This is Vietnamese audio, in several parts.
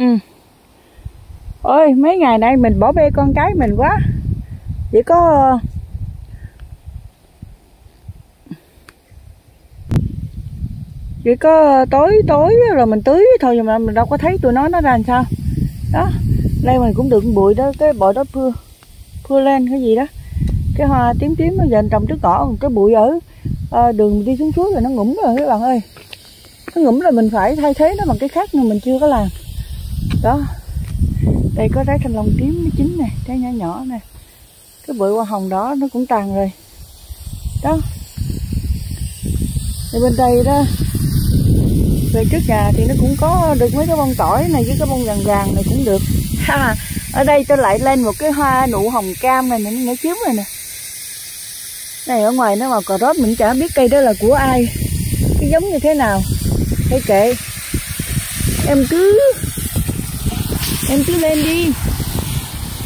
ừ. Ôi mấy ngày nay mình bỏ bê con cái mình quá. Chỉ có chỉ có tối tối rồi mình tưới thôi nhưng mà mình đâu có thấy tụi nó nó ra làm sao. Đó đây mình cũng được bụi đó cái bội đó phưa phưa lên cái gì đó. Cái hoa tím tím nó dành trồng trước cỏ cái bụi ở à, đường đi xuống suối rồi nó ngủm rồi các bạn ơi. Nó ngủm rồi mình phải thay thế nó bằng cái khác nhưng mình chưa có làm đó. Đây có trái thanh long tím nó chín này trái nhỏ nhỏ nè. Cái bụi hoa hồng đó nó cũng tàn rồi. Đó. Đây bên đây đó, về trước nhà thì nó cũng có được mấy cái bông tỏi này với cái bông vàng vàng này cũng được. Ha, ở đây tôi lại lên một cái hoa nụ hồng cam này nè, nó chiếm rồi nè. Này, ở ngoài nó màu cà rốt mình chả biết cây đó là của ai. Cái giống như thế nào? Thấy kệ. Em cứ em cứ lên đi.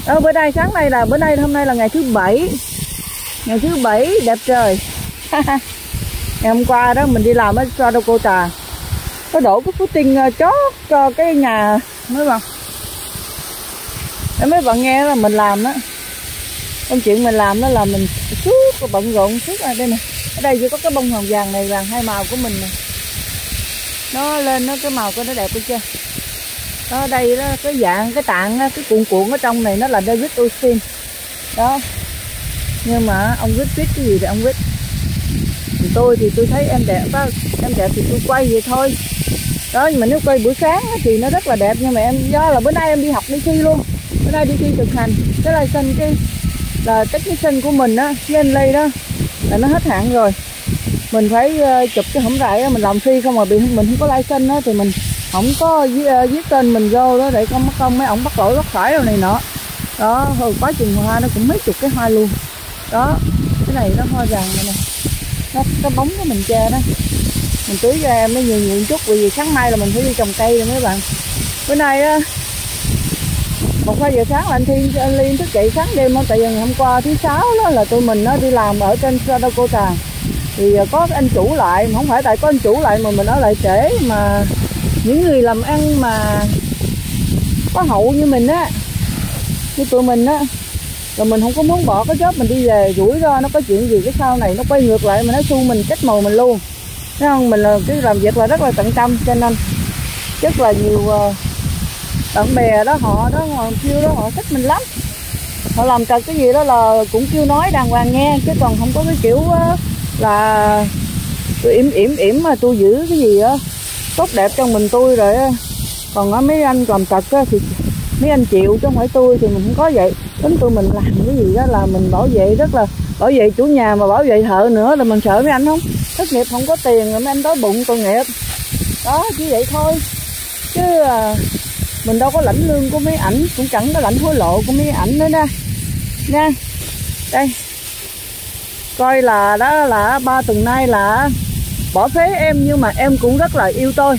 Ờ bữa nay sáng nay là, bữa nay hôm nay là ngày thứ bảy. Ngày thứ bảy, đẹp trời. Ngày hôm qua đó, mình đi làm ở cho đâu cô trà có đổ cái phú tinh ờ, chót cho cái nhà mấy bạn mấy bạn nghe là mình làm đó công chuyện mình làm đó là mình suốt bận rộn suốt ở đây nè. Ở đây chỉ có cái bông hồng vàng này vàng hai màu của mình nè. Nó lên nó, cái màu của nó đẹp đi chưa? Đó đây đó cái dạng cái tạng cái cuộn cuộn ở trong này nó là David Austin đó. Nhưng mà ông quýt quýt cái gì thì ông viết. Tôi thì tôi thấy em đẹp á em đẹp thì tôi quay vậy thôi. Đó nhưng mà nếu quay buổi sáng thì nó rất là đẹp nhưng mà em do là bữa nay em đi học đi thi luôn. Bữa nay đi thi thực hành. Cái lai xanh cái là technician của mình á cái anh lây đó là nó hết hạn rồi. Mình phải uh, chụp cái hổng rải mình làm phi không mà bị mình không có lai xanh á thì mình không có viết, ờ, tên mình vô đó để không mất công mấy ổng bắt lỗi bắt phải rồi này nọ. Đó hồi quá trình hoa nó cũng mấy chục cái hoa luôn. Đó cái này nó hoa vàng này nè. Nó cái bóng của mình che đó. Mình tưới cho em nó nhiều nhiều chút vì sáng mai là mình phải đi trồng cây rồi mấy bạn. Bữa nay á một hai giờ sáng là anh thiên anh liên thức dậy sáng đêm tại vì ngày hôm qua thứ sáu đó là tụi mình nó đi làm ở trên Sadako tàng. Thì ờ, có anh chủ lại mà không phải tại có anh chủ lại mà mình ở lại trễ mà những người làm ăn mà có hậu như mình á, như tụi mình á, rồi mình không có muốn bỏ cái job mình đi về, rủi ro nó có chuyện gì, cái sau này nó quay ngược lại, mà nó xu mình cách màu mình luôn. Thấy không? Mình là cái làm việc là rất là tận tâm, cho nên rất là nhiều ờ, bạn bè đó, họ đó, họ kêu đó, họ thích mình lắm. Họ làm cần cái gì đó là cũng kêu nói đàng hoàng nghe, chứ còn không có cái kiểu ờ, là tôi im im im mà tôi giữ cái gì á tốt đẹp trong mình tôi rồi còn á mấy anh làm tật á thì mấy anh chịu chứ không phải tôi thì mình không có vậy. Tính tôi mình làm cái gì đó là mình bảo vệ rất là bảo vệ chủ nhà mà bảo vệ thợ nữa là mình sợ mấy anh không? Thất nghiệp không có tiền rồi mấy anh đói bụng tội nghiệp. Đó chỉ vậy thôi. Chứ à, mình đâu có lãnh lương của mấy ảnh cũng chẳng có lãnh hối lộ của mấy ảnh nữa nè nha. Đây. Coi là đó là ba tuần nay là bỏ phế em, nhưng mà em cũng rất là yêu tôi.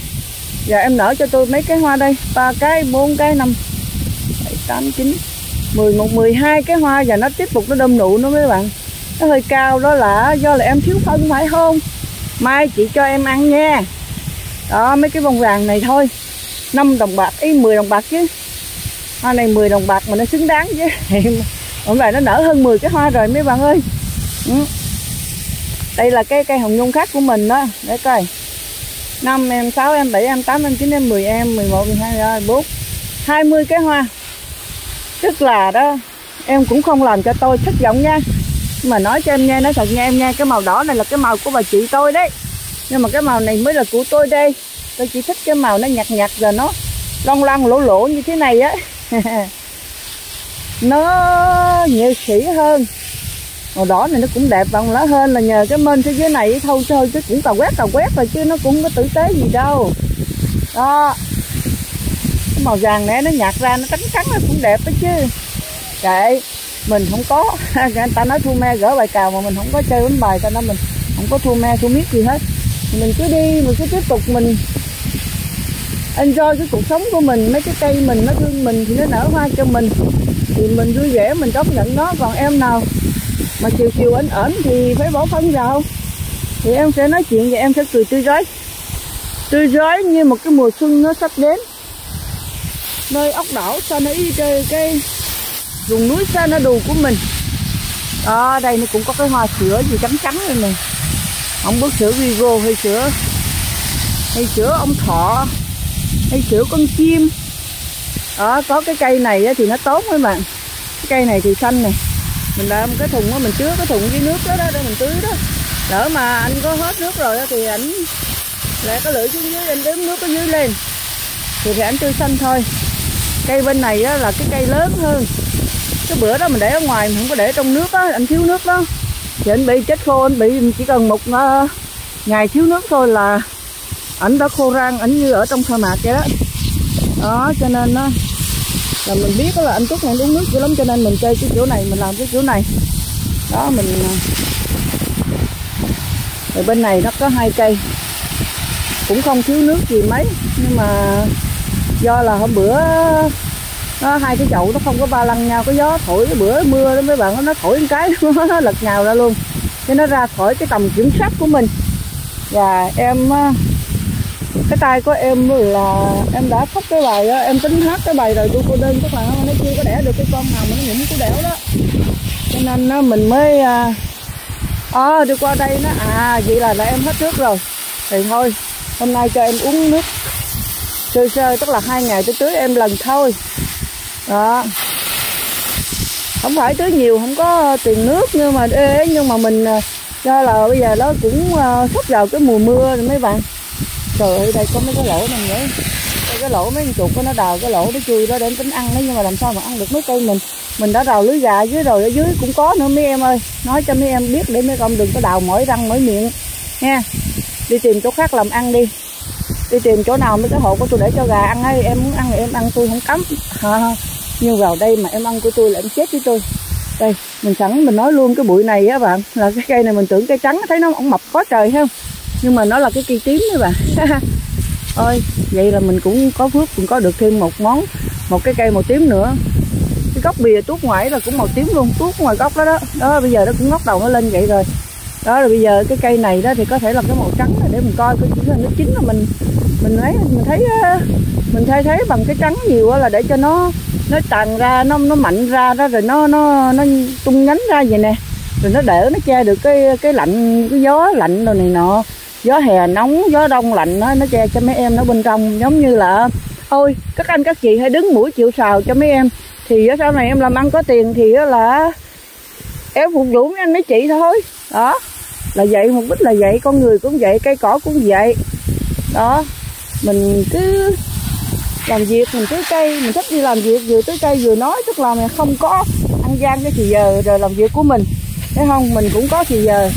Và em nở cho tôi mấy cái hoa đây, ba cái, bốn cái, năm, bảy, tám, chín, mười, một, mười hai cái hoa và nó tiếp tục nó đâm nụ nữa mấy bạn. Nó hơi cao đó là do là em thiếu phân phải không? Mai chị cho em ăn nha. Đó, mấy cái bông vàng này thôi. 5 đồng bạc, ý 10 đồng bạc chứ. Hoa này 10 đồng bạc mà nó xứng đáng chứ hôm nay nó nở hơn 10 cái hoa rồi mấy bạn ơi. Ừ đây là cái cây hồng nhung khác của mình đó. Để coi. 5 em 6 em 7 em 8 em 9 em 10 em 11 12 rồi 4 20 cái hoa. Tức là đó, em cũng không làm cho tôi thất vọng nha. Mà nói cho em nghe, nói thật nha, em nha cái màu đỏ này là cái màu của bà chị tôi đấy. Nhưng mà cái màu này mới là của tôi đây. Tôi chỉ thích cái màu nó nhạt nhạt rồi nó long lăng lỗ lỗ như thế này á. Nó nghệ sĩ hơn màu đỏ này nó cũng đẹp bằng lá hơn là nhờ cái mên thế dưới này thâu thôi chứ cũng tàu quét tàu quét rồi chứ nó cũng có tử tế gì đâu. Đó. Cái màu vàng này nó nhạt ra, nó trắng trắng nó cũng đẹp đó chứ. Kệ, mình không có. Người ta nói thua me gỡ bài cào mà mình không có chơi bánh bài, cho nên mình không có thua me thua miết gì hết. Mình cứ đi, mình cứ tiếp tục mình enjoy cái cuộc sống của mình, mấy cái cây mình nó thương mình thì nó nở hoa cho mình. Thì mình vui vẻ, mình chấp nhận nó. Còn em nào? Mà chiều chiều ẩn ẩn thì phải bỏ phân vào. Thì em sẽ nói chuyện và em sẽ cười tươi rói. Tươi rói như một cái mùa xuân nó sắp đến. Nơi ốc đảo cho nó y cái, cái vùng núi xa nó đù của mình. Đó đây nó cũng có cái hoa sữa gì trắng trắng đây nè. Ông biết sữa Vigo hay sữa hay sữa ông thọ hay sữa con chim. Đó có cái cây này thì nó tốt mấy bạn. Cái cây này thì xanh này mình làm cái thùng đó mình chứa cái thùng với nước đó, đó để mình tưới đó. Lỡ mà anh có hết nước rồi đó, thì ảnh lại có lưỡi xuống dưới anh đếm nước ở dưới lên. Thì thì ảnh tươi xanh thôi. Cây bên này á, là cái cây lớn hơn. Cái bữa đó mình để ở ngoài mình không có để trong nước á anh thiếu nước đó. Thì anh bị chết khô anh bị chỉ cần một uh, ngày thiếu nước thôi là ảnh đã khô rang ảnh như ở trong sa mạc vậy đó. Đó cho nên nó là mình biết là anh Túc này uống nước dữ lắm, cho nên mình chơi cái chỗ này, mình làm cái chỗ này. Đó, mình à, rồi bên này nó có hai cây. Cũng không thiếu nước gì mấy, nhưng mà do là hôm bữa, nó hai cái chậu nó không có ba lăng nhau, có gió thổi, cái bữa mưa đó mấy bạn nó thổi một cái, nó lật nhào ra luôn. Cho nó ra khỏi cái tầm kiểm soát của mình. Và em à, cái tay của em là em đã khóc cái bài đó em tính hát cái bài rồi tôi cô đơn các bạn nó chưa có đẻ được cái con nào mà nó những cái đẻo đó. Cho nên nó mình mới à, à, đi qua đây nó à vậy là, là em hết trước rồi. Thì thôi hôm nay cho em uống nước sơ sơ tức là hai ngày tôi tưới em lần thôi. Đó. Không phải tưới nhiều không có tiền nước nhưng mà ê nhưng mà mình à, do là bây giờ nó cũng uh, sắp vào cái mùa mưa rồi mấy bạn trời ơi, đây có mấy cái lỗ này nữa đây cái lỗ mấy con chuột nó đào cái lỗ nó chui đó để tính ăn đấy nhưng mà làm sao mà ăn được mấy cây mình. Mình đã đào lưới gà dưới rồi, ở dưới cũng có nữa, mấy em ơi. Nói cho mấy em biết để mấy con đừng có đào mỗi răng mỗi miệng. Nha. Đi tìm chỗ khác làm ăn đi. Đi tìm chỗ nào mấy cái hộ của tôi để cho gà ăn ấy. Em muốn ăn thì em ăn, tôi không cấm. Ha nhưng vào đây mà em ăn của tôi là em chết với tôi. Đây, mình sẵn mình nói luôn cái bụi này á bạn. Là cái cây này mình tưởng cây trắng, thấy nó ổng mập quá trời không? Nhưng mà nó là cái cây tím đấy bà. Ơi vậy là mình cũng có phước, cũng có được thêm một món, một cái cây màu tím nữa. Cái gốc bìa tuốt ngoài là cũng màu tím luôn, tuốt ngoài gốc đó đó. Đó, bây giờ nó cũng ngóc đầu nó lên vậy rồi. Đó, rồi bây giờ cái cây này đó thì có thể là cái màu trắng để mình coi cái chỉ là nó chín là mình mình lấy mình thấy ờ, mình thay thế bằng cái trắng nhiều là để cho nó nó tàn ra, nó nó mạnh ra đó, rồi nó nó nó tung nhánh ra vậy nè. Rồi nó đỡ nó che được cái cái lạnh, cái gió lạnh rồi này nọ gió hè nóng, gió đông lạnh nó nó che cho mấy em nó bên trong, giống như là ôi các anh các chị hãy đứng mũi chịu sào cho mấy em. Thì sau này em làm ăn có tiền thì là em phục vụ mấy anh mấy chị thôi. Đó, là vậy, mục đích là vậy, con người cũng vậy, cây cỏ cũng vậy. Đó, mình cứ làm việc, mình tưới cây, mình thích đi làm việc, vừa tưới cây vừa nói, tức là mình không có ăn gian cái thì giờ rồi làm việc của mình. Thấy không? Mình cũng có thì giờ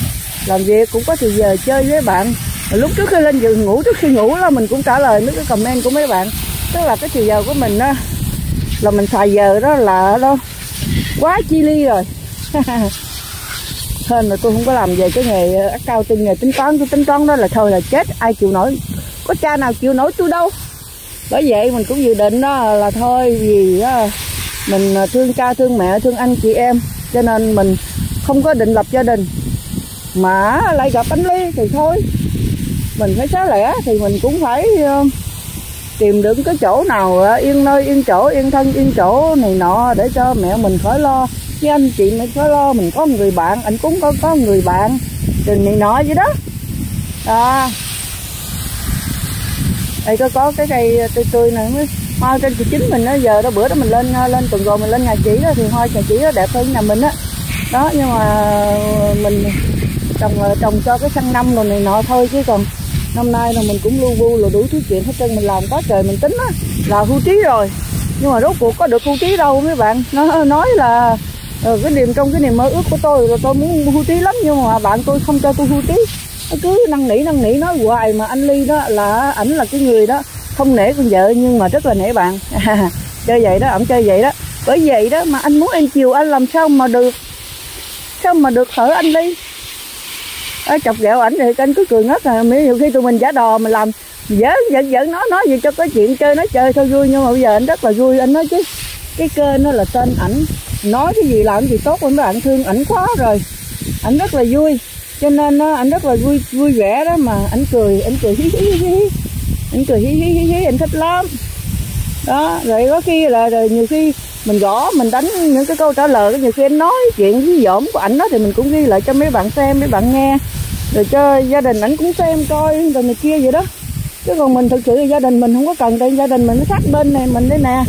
làm việc cũng có thời giờ chơi với bạn. Lúc trước khi lên giường ngủ trước khi ngủ là mình cũng trả lời mấy cái comment của mấy bạn. Tức là cái thì giờ của mình á là mình xài giờ đó là đó. Quá chi ly rồi. Hơn là tôi không có làm về cái nghề ờ, cao tinh nghề tính toán. Tôi tính toán đó là thôi là chết ai chịu nổi. Có cha nào chịu nổi tôi đâu. Bởi vậy mình cũng dự định đó là thôi vì đó, mình ờ, thương cha thương mẹ thương anh chị em. Cho nên mình không có định lập gia đình mà lại gặp anh ly thì thôi. Mình phải xá lẻ thì mình cũng phải ờ, tìm được cái chỗ nào ờ, yên nơi, yên chỗ, yên thân, yên chỗ này nọ để cho mẹ mình khỏi lo. Với anh chị mình khỏi lo, mình có người bạn, anh cũng có có người bạn tình này nọ vậy đó. À. Đây có có cái cây tươi tươi này mới hoa trên chính mình đó giờ đó bữa đó mình lên ờ, lên tuần rồi mình lên nhà chị đó, thì hoa nhà chị đó đẹp hơn nhà mình á. Đó. đó nhưng mà mình trồng trồng cho cái xăng năm rồi này nọ thôi chứ còn năm nay là mình cũng lu bu là đủ thứ chuyện hết trơn mình làm có trời mình tính á là hưu trí rồi. Nhưng mà rốt cuộc có được hưu trí đâu mấy bạn. Nó nói là ừ, cái niềm trong cái niềm mơ ước của tôi là tôi muốn hưu trí lắm nhưng mà bạn tôi không cho tôi hưu trí. Nó cứ năn nỉ năn nỉ nói hoài mà anh ly đó là ảnh là cái người đó không nể con vợ nhưng mà rất là nể bạn. Chơi vậy đó ổng chơi vậy đó. Bởi vậy đó mà anh muốn em chiều anh làm sao mà được? Sao mà được hở anh ly? À, chọc ghẹo ảnh thì anh cứ cười ngất à. Nhiều khi tụi mình giả đò mình làm dở giận giận nó nói gì cho có chuyện chơi nói chơi thôi vui. Nhưng mà bây giờ anh rất là vui. Anh nói chứ cái kênh nó là tên ảnh nói cái gì làm gì tốt với ảnh bạn thương ảnh quá rồi. Ảnh rất là vui. Cho nên anh rất là vui vui vẻ đó mà. Anh cười anh cười hí hí hí anh cười hí hí hí hí. Anh thích lắm. Đó rồi có khi là rồi nhiều khi mình gõ, mình đánh những cái câu trả lời, cái nhiều khi anh nói chuyện với dỗm của ảnh đó thì mình cũng ghi lại cho mấy bạn xem, mấy bạn nghe. Rồi cho gia đình ảnh cũng xem coi, rồi này kia vậy đó. Chứ còn mình thực sự là gia đình mình không có cần đây gia đình mình, nó sát bên này, mình đây nè.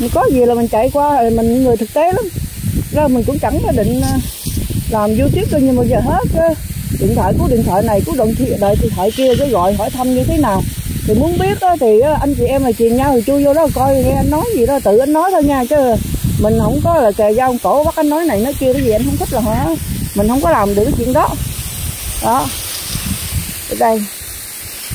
Mình có gì là mình chạy qua, rồi mình người thực tế lắm. Ra mình cũng chẳng có định à, làm youtube coi như bao giờ hết điện thoại của điện thoại này của điện thoại điện thoại kia cái gọi hỏi thăm như thế nào thì muốn biết đó, thì anh chị em mà truyền nhau thì chui vô đó coi nghe anh nói gì đó tự anh nói thôi nha chứ mình không có là kề dao cổ bắt anh nói này nói kia cái gì anh không thích là hả? Mình không có làm được cái chuyện đó. Đó. Ở đây.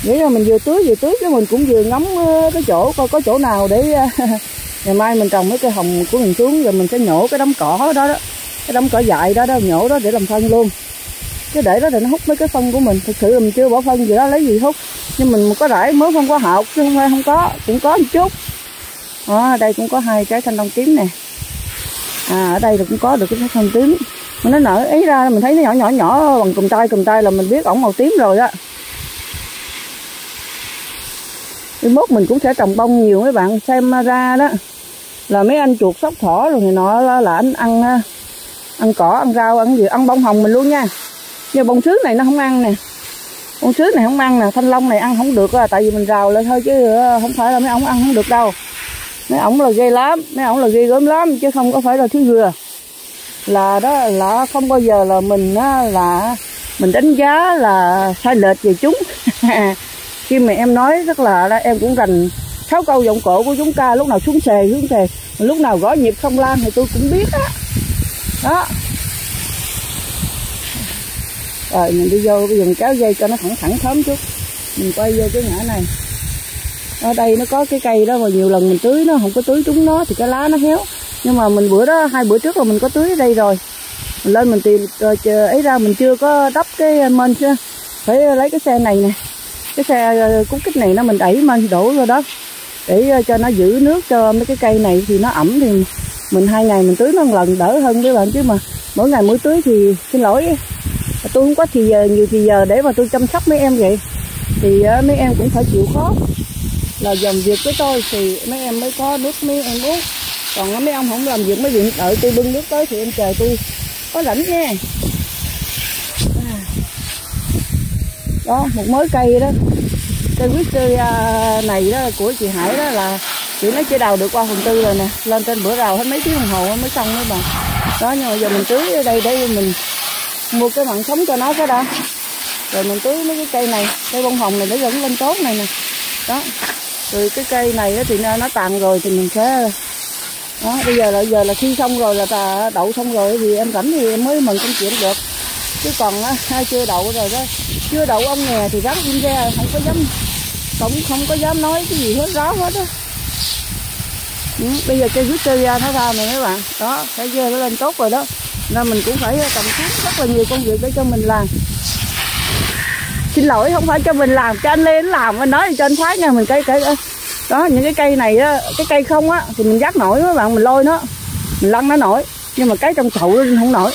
Nghĩ là mình vừa tưới vừa tưới chứ mình cũng vừa ngắm cái chỗ coi có chỗ nào để ngày mai mình trồng mấy cây hồng của mình xuống rồi mình sẽ nhổ cái đống cỏ đó đó. Cái đống cỏ dại đó đó nhổ đó để làm phân luôn chứ để đó thì nó hút mấy cái phân của mình. Thực sự là mình chưa bỏ phân gì đó lấy gì hút. Nhưng mình có rải mới phân hóa học chứ không phải không có. Cũng có một chút. À, đây cũng có hai trái thanh long tím nè. À ở đây cũng có được cái thanh tím. Mà nó nở ấy ra mình thấy nó nhỏ nhỏ nhỏ bằng cùm tay cùm tay là mình biết ổng màu tím rồi đó. Mốt mình cũng sẽ trồng bông nhiều mấy bạn xem ra đó. Là mấy anh chuột sóc thỏ rồi thì nọ là, là anh ăn à, ăn cỏ ăn rau ăn gì ăn bông hồng mình luôn nha giờ bông sứ này nó không ăn nè. Bông sứ này không ăn nè thanh long này ăn không được à, tại vì mình rào lên thôi chứ ờ, không phải là mấy ổng ăn không được đâu. Mấy ổng là ghê lắm mấy ổng là ghê gớm lắm chứ không có phải là thứ vừa là đó là không bao giờ là mình á, là mình đánh giá là sai lệch về chúng. Khi mà em nói rất là em cũng rành sáu câu giọng cổ của chúng ta lúc nào xuống xề xuống xề lúc nào gõ nhịp không lan thì tôi cũng biết á. Đó. đó rồi mình đi vô cái giờ kéo dây cho nó thẳng thẳng thớm chút. Mình quay vô cái ngã này. Ở đây nó có cái cây đó mà nhiều lần mình tưới nó không có tưới trúng nó thì cái lá nó héo. Nhưng mà mình bữa đó hai bữa trước là mình có tưới ở đây rồi. Mình lên mình tìm rồi ấy ra mình chưa có đắp cái mên chứ phải lấy cái xe này nè. Cái xe ờ, cút kích này nó mình đẩy mên đổ vô đó. Để ờ, cho nó giữ nước cho mấy cái cây này thì nó ẩm thì mình hai ngày mình tưới nó một lần đỡ hơn các bạn chứ mà. Mỗi ngày mỗi tưới thì xin lỗi tôi không có thì giờ, nhiều thì giờ để mà tôi chăm sóc mấy em vậy. Thì mấy em cũng phải chịu khó. Là dòng việc với tôi thì mấy em mới có nước, mấy em uống. Còn mấy ông không làm việc, mấy viện đợi tôi bưng nước tới thì em chờ tôi. Có rảnh nha. À. Đó, một mớ cây đó. Cây quýt tươi à, này đó, của chị Hải đó là chị nói chưa đào được qua phần tư rồi nè. Lên trên bữa rào hết mấy tiếng đồng hồ mới xong đó bà. Đó, nhưng mà giờ mình tưới ở đây để mình mua cái mặn sống cho nó cái đã. Rồi mình tưới mấy cái cây này cây bông hồng này nó vẫn lên tốt này nè. Đó. Rồi cái cây này thì nó tàn rồi thì mình sẽ đó bây giờ là giờ là khi xong rồi là đậu xong rồi thì em rảnh thì em mới mừng công chuyện được. Chứ còn hai chưa đậu rồi đó chưa đậu ông nghè thì rắn im ra không có dám cũng không có dám nói cái gì hết rõ hết á. Ừ, bây giờ cây ra nó ra này mấy bạn. Đó cái dê nó lên tốt rồi đó nên mình cũng phải ờ, cầm kiếm rất là nhiều công việc để cho mình làm. Xin lỗi không phải cho mình làm cho anh lên làm anh nói cho anh khoái nha mình cây cây đó những cái cây này á cái cây không á thì mình dắt nổi các bạn mình lôi nó mình lăn nó nổi. Nhưng mà cái trong chậu nó không nổi.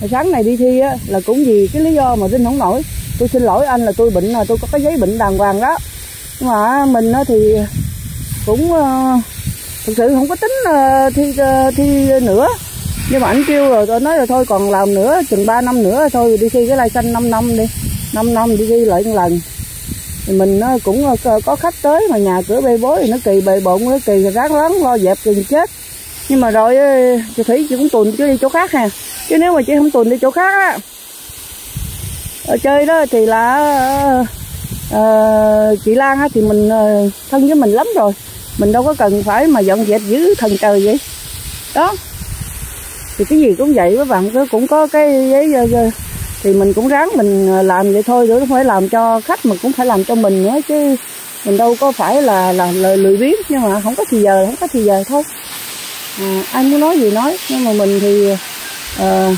Hồi sáng này đi thi á là cũng vì cái lý do mà rinh không nổi. Tôi xin lỗi anh là tôi bệnh là tôi có cái giấy bệnh đàng hoàng đó. Nhưng mà mình á thì cũng uh, thực sự không có tính uh, thi uh, thi nữa nhưng mà anh kêu rồi tôi nói rồi thôi còn làm nữa chừng 3 năm nữa thôi đi thi cái lai xanh 5 năm đi. 5 năm đi thi lại một lần. Thì mình nó cũng ờ, có khách tới mà nhà cửa bê bối thì nó kỳ bề bộn nó kỳ ráng lớn lo dẹp kỳ chết. Nhưng mà rồi chị thủy chị cũng tuần chứ đi chỗ khác ha chứ nếu mà chị không tuần đi chỗ khác á ở chơi đó thì là uh, chị Lan á thì mình uh, thân với mình lắm rồi. Mình đâu có cần phải mà dọn dẹp giữ thần trời vậy. Đó thì cái gì cũng vậy các bạn cũng có cái giấy ờ, ờ, thì mình cũng ráng mình ờ, làm vậy thôi chứ không phải làm cho khách mà cũng phải làm cho mình nữa chứ mình đâu có phải là là lời lười biếng nhưng mà không có thì giờ không có thì giờ thôi. À, ai muốn nói gì nói nhưng mà mình thì uh,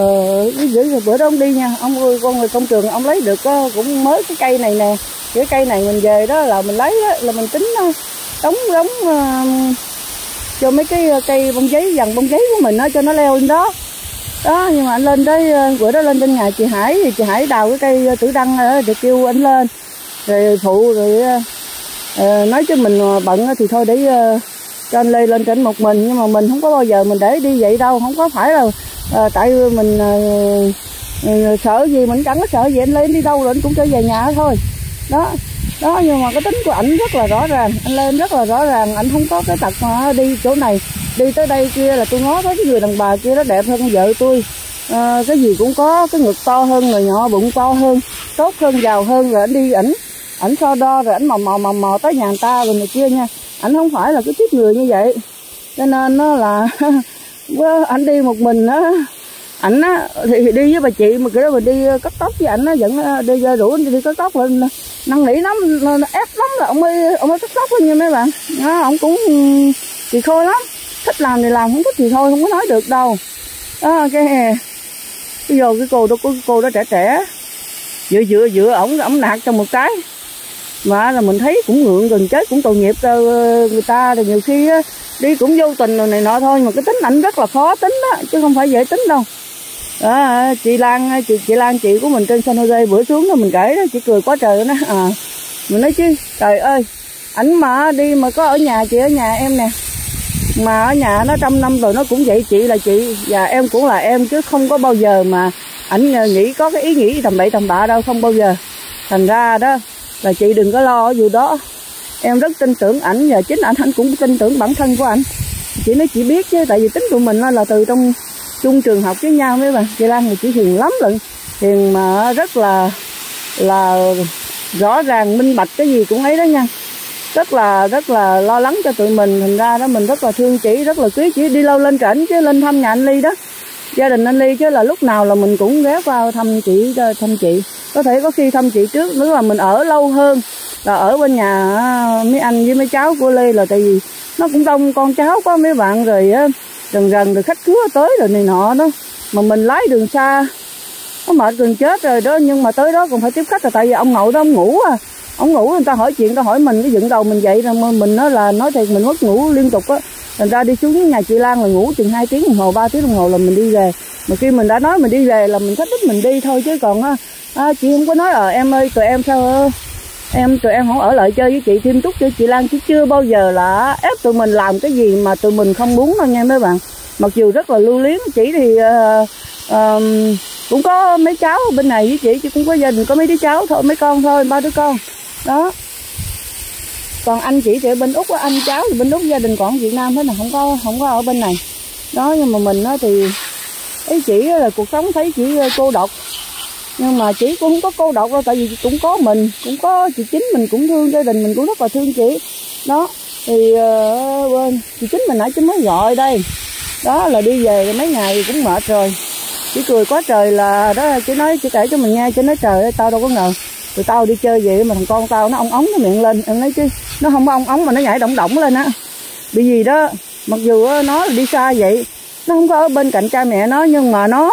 uh, bữa đó ông đi nha ông ơi con người công trường ông lấy được cũng mới cái cây này nè cái cây này mình về đó là mình lấy đó, là mình tính đóng đóng uh, cho mấy cái ờ, cây bông giấy dằn bông giấy của mình nó cho nó leo lên đó. Đó, nhưng mà anh lên tới ờ, bữa đó lên bên nhà chị Hải, thì chị Hải đào cái cây ờ, tử đăng đó để kêu anh lên, rồi phụ rồi nói cho mình bận thì thôi để cho anh Lê lên trên một mình. Nhưng mà mình không có bao giờ mình để đi vậy đâu, không có phải là tại mình sợ gì mình chẳng có sợ gì anh Lê đi đâu rồi anh cũng trở về nhà thôi. Đó đó nhưng mà cái tính của ảnh rất là rõ ràng anh lên rất là rõ ràng anh không có cái tật mà ờ, đi chỗ này đi tới đây kia là tôi ngó thấy cái người đàn bà kia nó đẹp hơn vợ tôi. À, cái gì cũng có cái ngực to hơn rồi nhỏ bụng to hơn tốt hơn giàu hơn rồi anh đi ảnh ảnh so đo rồi ảnh mò mò mò mò tới nhà người ta rồi này kia nha. Ảnh không phải là cái tiếp người như vậy. Cho nên nó là ảnh đi một mình á ảnh á thì đi với bà chị mà kiểu mà đi cắt tóc với ảnh nó vẫn ờ, đi rủ anh đi cắt tóc lên năng nỉ lắm ép lắm là ông ấy ông ấy sốc tóc như mấy bạn. Đó, ông cũng thì thôi lắm. Thích làm thì làm không thích thì thôi không có nói được đâu. Đó cái bây giờ cái cô đó cái cô đó trẻ trẻ. Dựa dựa dựa ổng ổng nạt trong một cái. Mà là mình thấy cũng ngượng gần chết cũng tội nghiệp cho ờ, người ta thì nhiều khi đi cũng vô tình rồi này nọ thôi mà cái tính ảnh rất là khó tính đó chứ không phải dễ tính đâu đó, chị Lan chị, chị Lan chị của mình trên San Jose bữa xuống đó mình kể đó chị cười quá trời đó à mình nói chứ trời ơi ảnh mà đi mà có ở nhà chị ở nhà em nè. Mà ở nhà nó trăm năm rồi nó cũng vậy chị là chị và em cũng là em chứ không có bao giờ mà ảnh nghĩ có cái ý nghĩ tầm bậy tầm bạ đâu không bao giờ. Thành ra đó là chị đừng có lo ở vụ đó. Em rất tin tưởng ảnh và chính ảnh ảnh cũng tin tưởng bản thân của ảnh. Chị nói chị biết chứ tại vì tính tụi mình là từ trong chung trường học với nhau mấy bạn. Chị Lan thì chị hiền lắm lận. Hiền mà rất là là rõ ràng, minh bạch cái gì cũng ấy đó nha. Rất là rất là lo lắng cho tụi mình. Thành ra đó mình rất là thương chị, rất là quý chị. Đi lâu lên trển chứ lên thăm nhà anh ly đó. Gia đình anh ly chứ là lúc nào là mình cũng ghé qua thăm chị thăm chị. Có thể có khi thăm chị trước, nếu là mình ở lâu hơn, là ở bên nhà à, mấy anh với mấy cháu của lê là tại vì nó cũng đông con cháu quá mấy bạn rồi á dần gần rồi khách cứa tới rồi này nọ đó. Mà mình lái đường xa nó mệt gần chết rồi đó nhưng mà tới đó còn phải tiếp khách là tại vì ông nội đó ông ngủ à. Ông ngủ người ta hỏi chuyện người ta hỏi mình cái dựng đầu mình dậy rồi mình nó là nói thiệt mình mất ngủ liên tục á. Thành ra đi xuống nhà chị Lan là ngủ chừng 2 tiếng đồng hồ 3 tiếng đồng hồ là mình đi về. Mà khi mình đã nói mình đi về là mình thích thích mình đi thôi chứ còn á. À, chị không có nói ờ em ơi tụi em sao? Em tụi em không ở lại chơi với chị thêm chút cho chị Lan chứ chưa bao giờ là ép tụi mình làm cái gì mà tụi mình không muốn đâu nha mấy bạn. Mặc dù rất là lưu luyến. Chị thì uh, um, cũng có mấy cháu bên này với chị chứ cũng có gia đình có mấy đứa cháu thôi mấy con thôi ba đứa con. Đó. Còn anh chị thì ở bên úc anh cháu thì bên úc gia đình còn việt nam hết là không có không có ở bên này. Đó nhưng mà mình đó thì ấy chỉ là cuộc sống thấy chỉ ờ, cô độc nhưng mà chị cũng không có cô độc đâu tại vì cũng có mình cũng có chị chính mình cũng thương gia đình mình cũng rất là thương chị. Đó thì uh, chị chính mình nãy chứ mới gọi đây. Đó là đi về mấy ngày cũng mệt rồi. Chị cười quá trời là đó chị nói chị kể cho mình nghe chị nói trời ơi tao đâu có ngờ tụi tao đi chơi vậy mà thằng con tao nó ong ống nó miệng lên. Em nói chứ nó không có ong ống mà nó nhảy động động lên á. Bị gì đó mặc dù nó đi xa vậy nó không có ở bên cạnh cha mẹ nó nhưng mà nó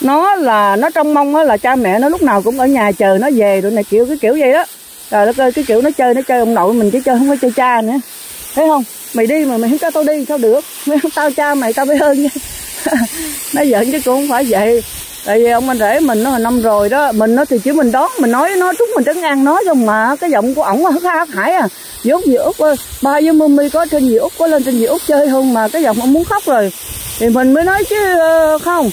nó là, nó trong mong là cha mẹ nó lúc nào cũng ở nhà chờ nó về rồi này kiểu, cái kiểu vậy đó. Trời đất ơi, cái kiểu nó chơi nó chơi ông nội mình chứ chơi, không có chơi cha nữa. Thấy không? Mày đi mà mày không cho tao đi, sao được? Tao cha mày, tao phải hơn nha. Nó giận chứ cũng không phải vậy. Tại vì ông anh rể mình nó hồi năm rồi đó, mình nó thì chỉ mình đón, mình nói nó trúng mình trấn an nói không mà, cái giọng của ổng hất hắc hải à. Dì út dì út ba với mummy có trên dì út có lên trên dì út chơi không mà cái giọng ông muốn khóc rồi. Thì mình mới nói chứ ờ, không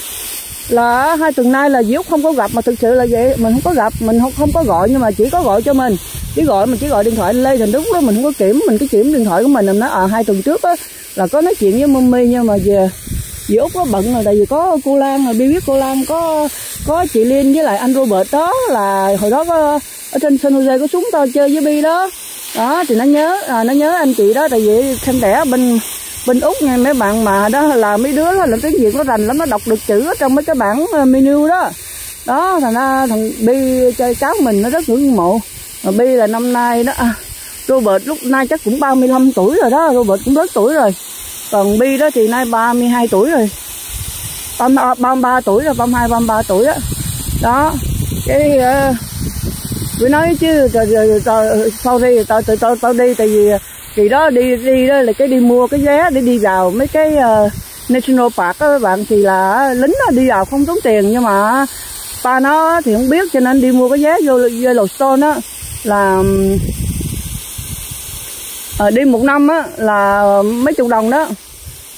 là hai tuần nay là diễu không có gặp mà thực sự là vậy. Mình không có gặp mình không không có gọi nhưng mà chỉ có gọi cho mình. Chỉ gọi mình chỉ gọi điện thoại. Lê thành đúng đó mình không có kiểm. Mình cái kiểm điện thoại của mình. Mình nói à hai tuần trước á là có nói chuyện với mummy nhưng mà về dì út có bận rồi. Tại vì có cô lan rồi. Bi biết cô lan có có chị liên với lại anh robert đó là hồi đó có ở trên San Jose có xuống tao chơi với bi đó. Đó thì nó nhớ à, nó nhớ anh chị đó. Tại vì thanh đẻ bên bên úc nha mấy bạn mà đó là mấy đứa đó là tiếng việt nó rành lắm nó đọc được chữ ở trong mấy cái bảng ờ, menu đó. Đó thành ra thằng bi chơi cháu mình nó rất ngưỡng mộ. Mà bi là năm nay đó à, robert lúc nay chắc cũng 35 tuổi rồi đó robert cũng lớn tuổi rồi. Còn bi đó thì nay 32 tuổi rồi. 33 tuổi rồi 32 33 tuổi đó đó cái ờ, uh, tôi nói chứ rồi, rồi, rồi, sau đi tao tao tao tao đi tại vì thì đó đi đi đó là cái đi mua cái vé để đi vào mấy cái uh, national park đó các bạn. Thì là ờ, lính đó, đi vào không tốn tiền nhưng mà ba nó thì không biết cho nên đi mua cái vé vô Yellowstone đó là à, đi một năm á là mấy chục đồng đó.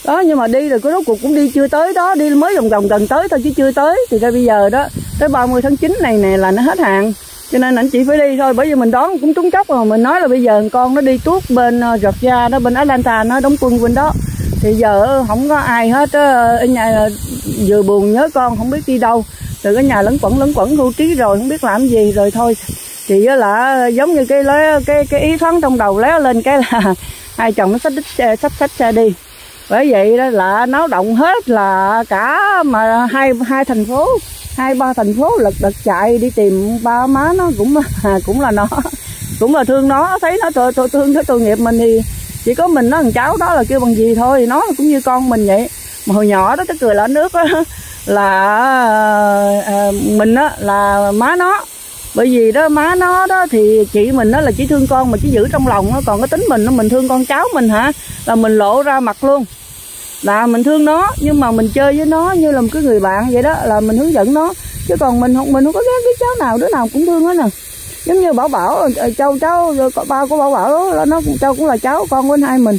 Đó nhưng mà đi rồi có rốt cuộc cũng đi chưa tới đó đi mới vòng vòng gần tới thôi chứ chưa tới. Thì ra bây giờ đó tới 30 tháng 9 này nè là nó hết hạn cho nên anh chị phải đi thôi, bởi vì mình đón cũng trúng chốc rồi. Mình nói là bây giờ con nó đi tuốt bên ờ, Georgia, nó bên Atlanta, nó đóng quân bên đó. Thì giờ không có ai hết ờ, ở nhà ờ, vừa buồn nhớ con, không biết đi đâu. Từ cái nhà lẫn quẩn lẫn quẩn, hưu trí rồi, không biết làm gì rồi thôi. Thì là giống như cái cái cái ý thoáng trong đầu léo lên cái là hai chồng nó xách đích xách xách xe đi. Bởi vậy đó là náo động hết là cả mà hai hai thành phố hai ba thành phố lật đật chạy đi tìm ba má nó cũng cũng là nó cũng là thương nó. Thấy nó tôi tôi thương cái tội nghiệp mình thì chỉ có mình nó thằng cháu đó là kêu bằng gì thôi. Nó cũng như con mình vậy. Mà hồi nhỏ đó cái cười lỡ nước đó, là à, mình đó là má nó. Bởi vì đó má nó đó thì chị mình đó là chỉ thương con mà chỉ giữ trong lòng đó. còn cái tính mình đó mình thương con cháu mình hả? Là mình lộ ra mặt luôn là mình thương nó nhưng mà mình chơi với nó như là một cái người bạn vậy đó là mình hướng dẫn nó. Chứ còn mình không mình không có ghét cái cháu nào đứa nào cũng thương hết nè. Giống như bảo bảo ờ, ờ, châu cháu ba của bảo bảo đó, nó châu cũng là cháu con của anh hai mình.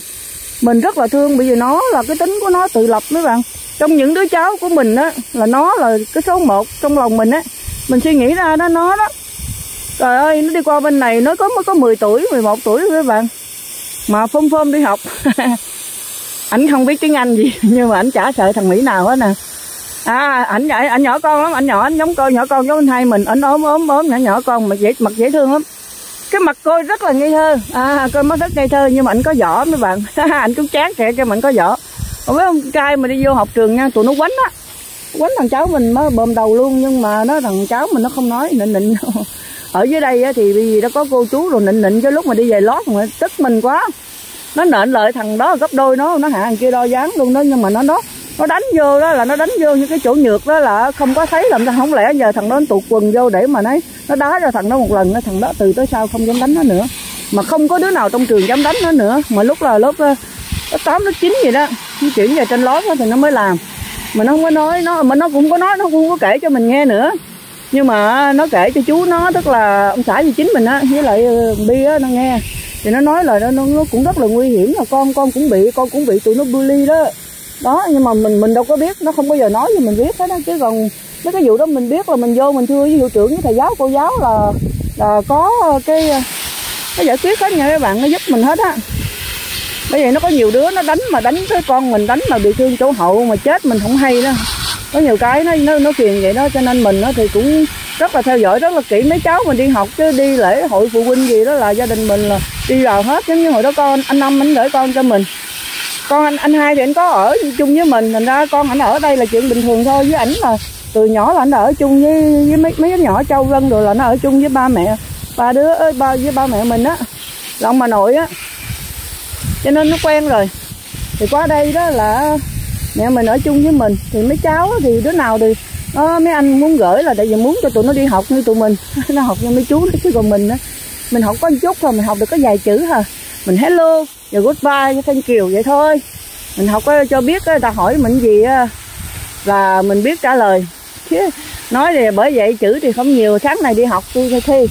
Mình rất là thương bởi vì nó là cái tính của nó tự lập mấy bạn. Trong những đứa cháu của mình á là nó là cái số một trong lòng mình á. Mình suy nghĩ ra đó nó đó. Trời ơi nó đi qua bên này nó có mới có 10 tuổi 11 tuổi mấy bạn. Mà phôm phôm đi học. ảnh không biết tiếng anh gì, nhưng mà ảnh chả sợ thằng mỹ nào hết nè. À ảnh vậy ảnh nhỏ con lắm, ảnh nhỏ, ảnh giống con nhỏ con giống anh hai mình. Ảnh ốm ốm ốm, nhỏ nhỏ con mà dễ, mặt dễ thương lắm. Cái mặt cô rất là ngây thơ. À coi mắt rất ngây thơ, nhưng mà ảnh có vỏ mấy bạn. Ảnh cũng chán kệ cho mình có vỏ. Không biết ông trai mà đi vô học trường nha, tụi nó quánh á. Quánh thằng cháu mình mới bơm đầu luôn, nhưng mà nó, thằng cháu mình nó không nói, nịnh nịnh. Ở dưới đây thì vì nó có cô chú rồi, nịnh nịnh cho lúc mà đi về lót mà tức mình quá nó nện lợi thằng đó gấp đôi nó nó hạ thằng kia đo dáng luôn đó, nhưng mà nó nó nó đánh vô đó là nó đánh vô những cái chỗ nhược đó là không có thấy, làm sao không lẽ giờ thằng đó nó tụt quần vô để mà nói nó đá cho thằng đó một lần thằng đó từ tới sau không dám đánh nó nữa. Mà không có đứa nào trong trường dám đánh nó nữa, mà lúc là lớp ờ, lớp tám, lớp chín gì đó nó chuyển về trên lót thì nó mới làm. Mà nó không có nói, nó, mà nó cũng có nói, nó cũng có kể cho mình nghe nữa. Nhưng mà nó kể cho chú nó, tức là ông xã gì chính mình á, với lại ờ, bia bi á, nó nghe thì nó nói là nó, nó cũng rất là nguy hiểm là con con cũng bị con cũng bị tụi nó bully đó. Đó nhưng mà mình mình đâu có biết nó không bao giờ nói gì mình biết hết đó chứ còn mấy cái vụ đó mình biết là mình vô mình thưa với hiệu trưởng với thầy giáo cô giáo là là có cái cái giải quyết hết nha các bạn nó giúp mình hết á. Bởi vậy nó có nhiều đứa nó đánh mà đánh cái con mình đánh mà bị thương chỗ hậu mà chết mình không hay đó. Có nhiều cái nó nó nó phiền vậy đó cho nên mình nó thì cũng rất là theo dõi rất là kỹ. Mấy cháu mình đi học chứ đi lễ hội phụ huynh gì đó là gia đình mình là đi vào hết giống như hồi đó con anh năm anh gửi con cho mình. Con anh anh hai thì anh có ở chung với mình thành ra con anh ở đây là chuyện bình thường thôi. Với ảnh là từ nhỏ là anh ở chung với, với mấy mấy đứa nhỏ châu vân rồi là nó ở chung với ba mẹ ba đứa ơi ba với ba mẹ mình á là ông bà nội á. Cho nên nó quen rồi. Thì qua đây đó là mẹ mình ở chung với mình. Thì mấy cháu thì đứa nào thì đó, mấy anh muốn gửi là tại vì muốn cho tụi nó đi học như tụi mình. Nó học như mấy chú đó chứ còn mình á mình học có một chút thôi mình học được có vài chữ hả mình hello và goodbye thanh kiều vậy thôi. Mình học cho biết người ta hỏi mình gì là mình biết trả lời. Chứ nói thì bởi vậy chữ thì không nhiều sáng này đi học tôi thi.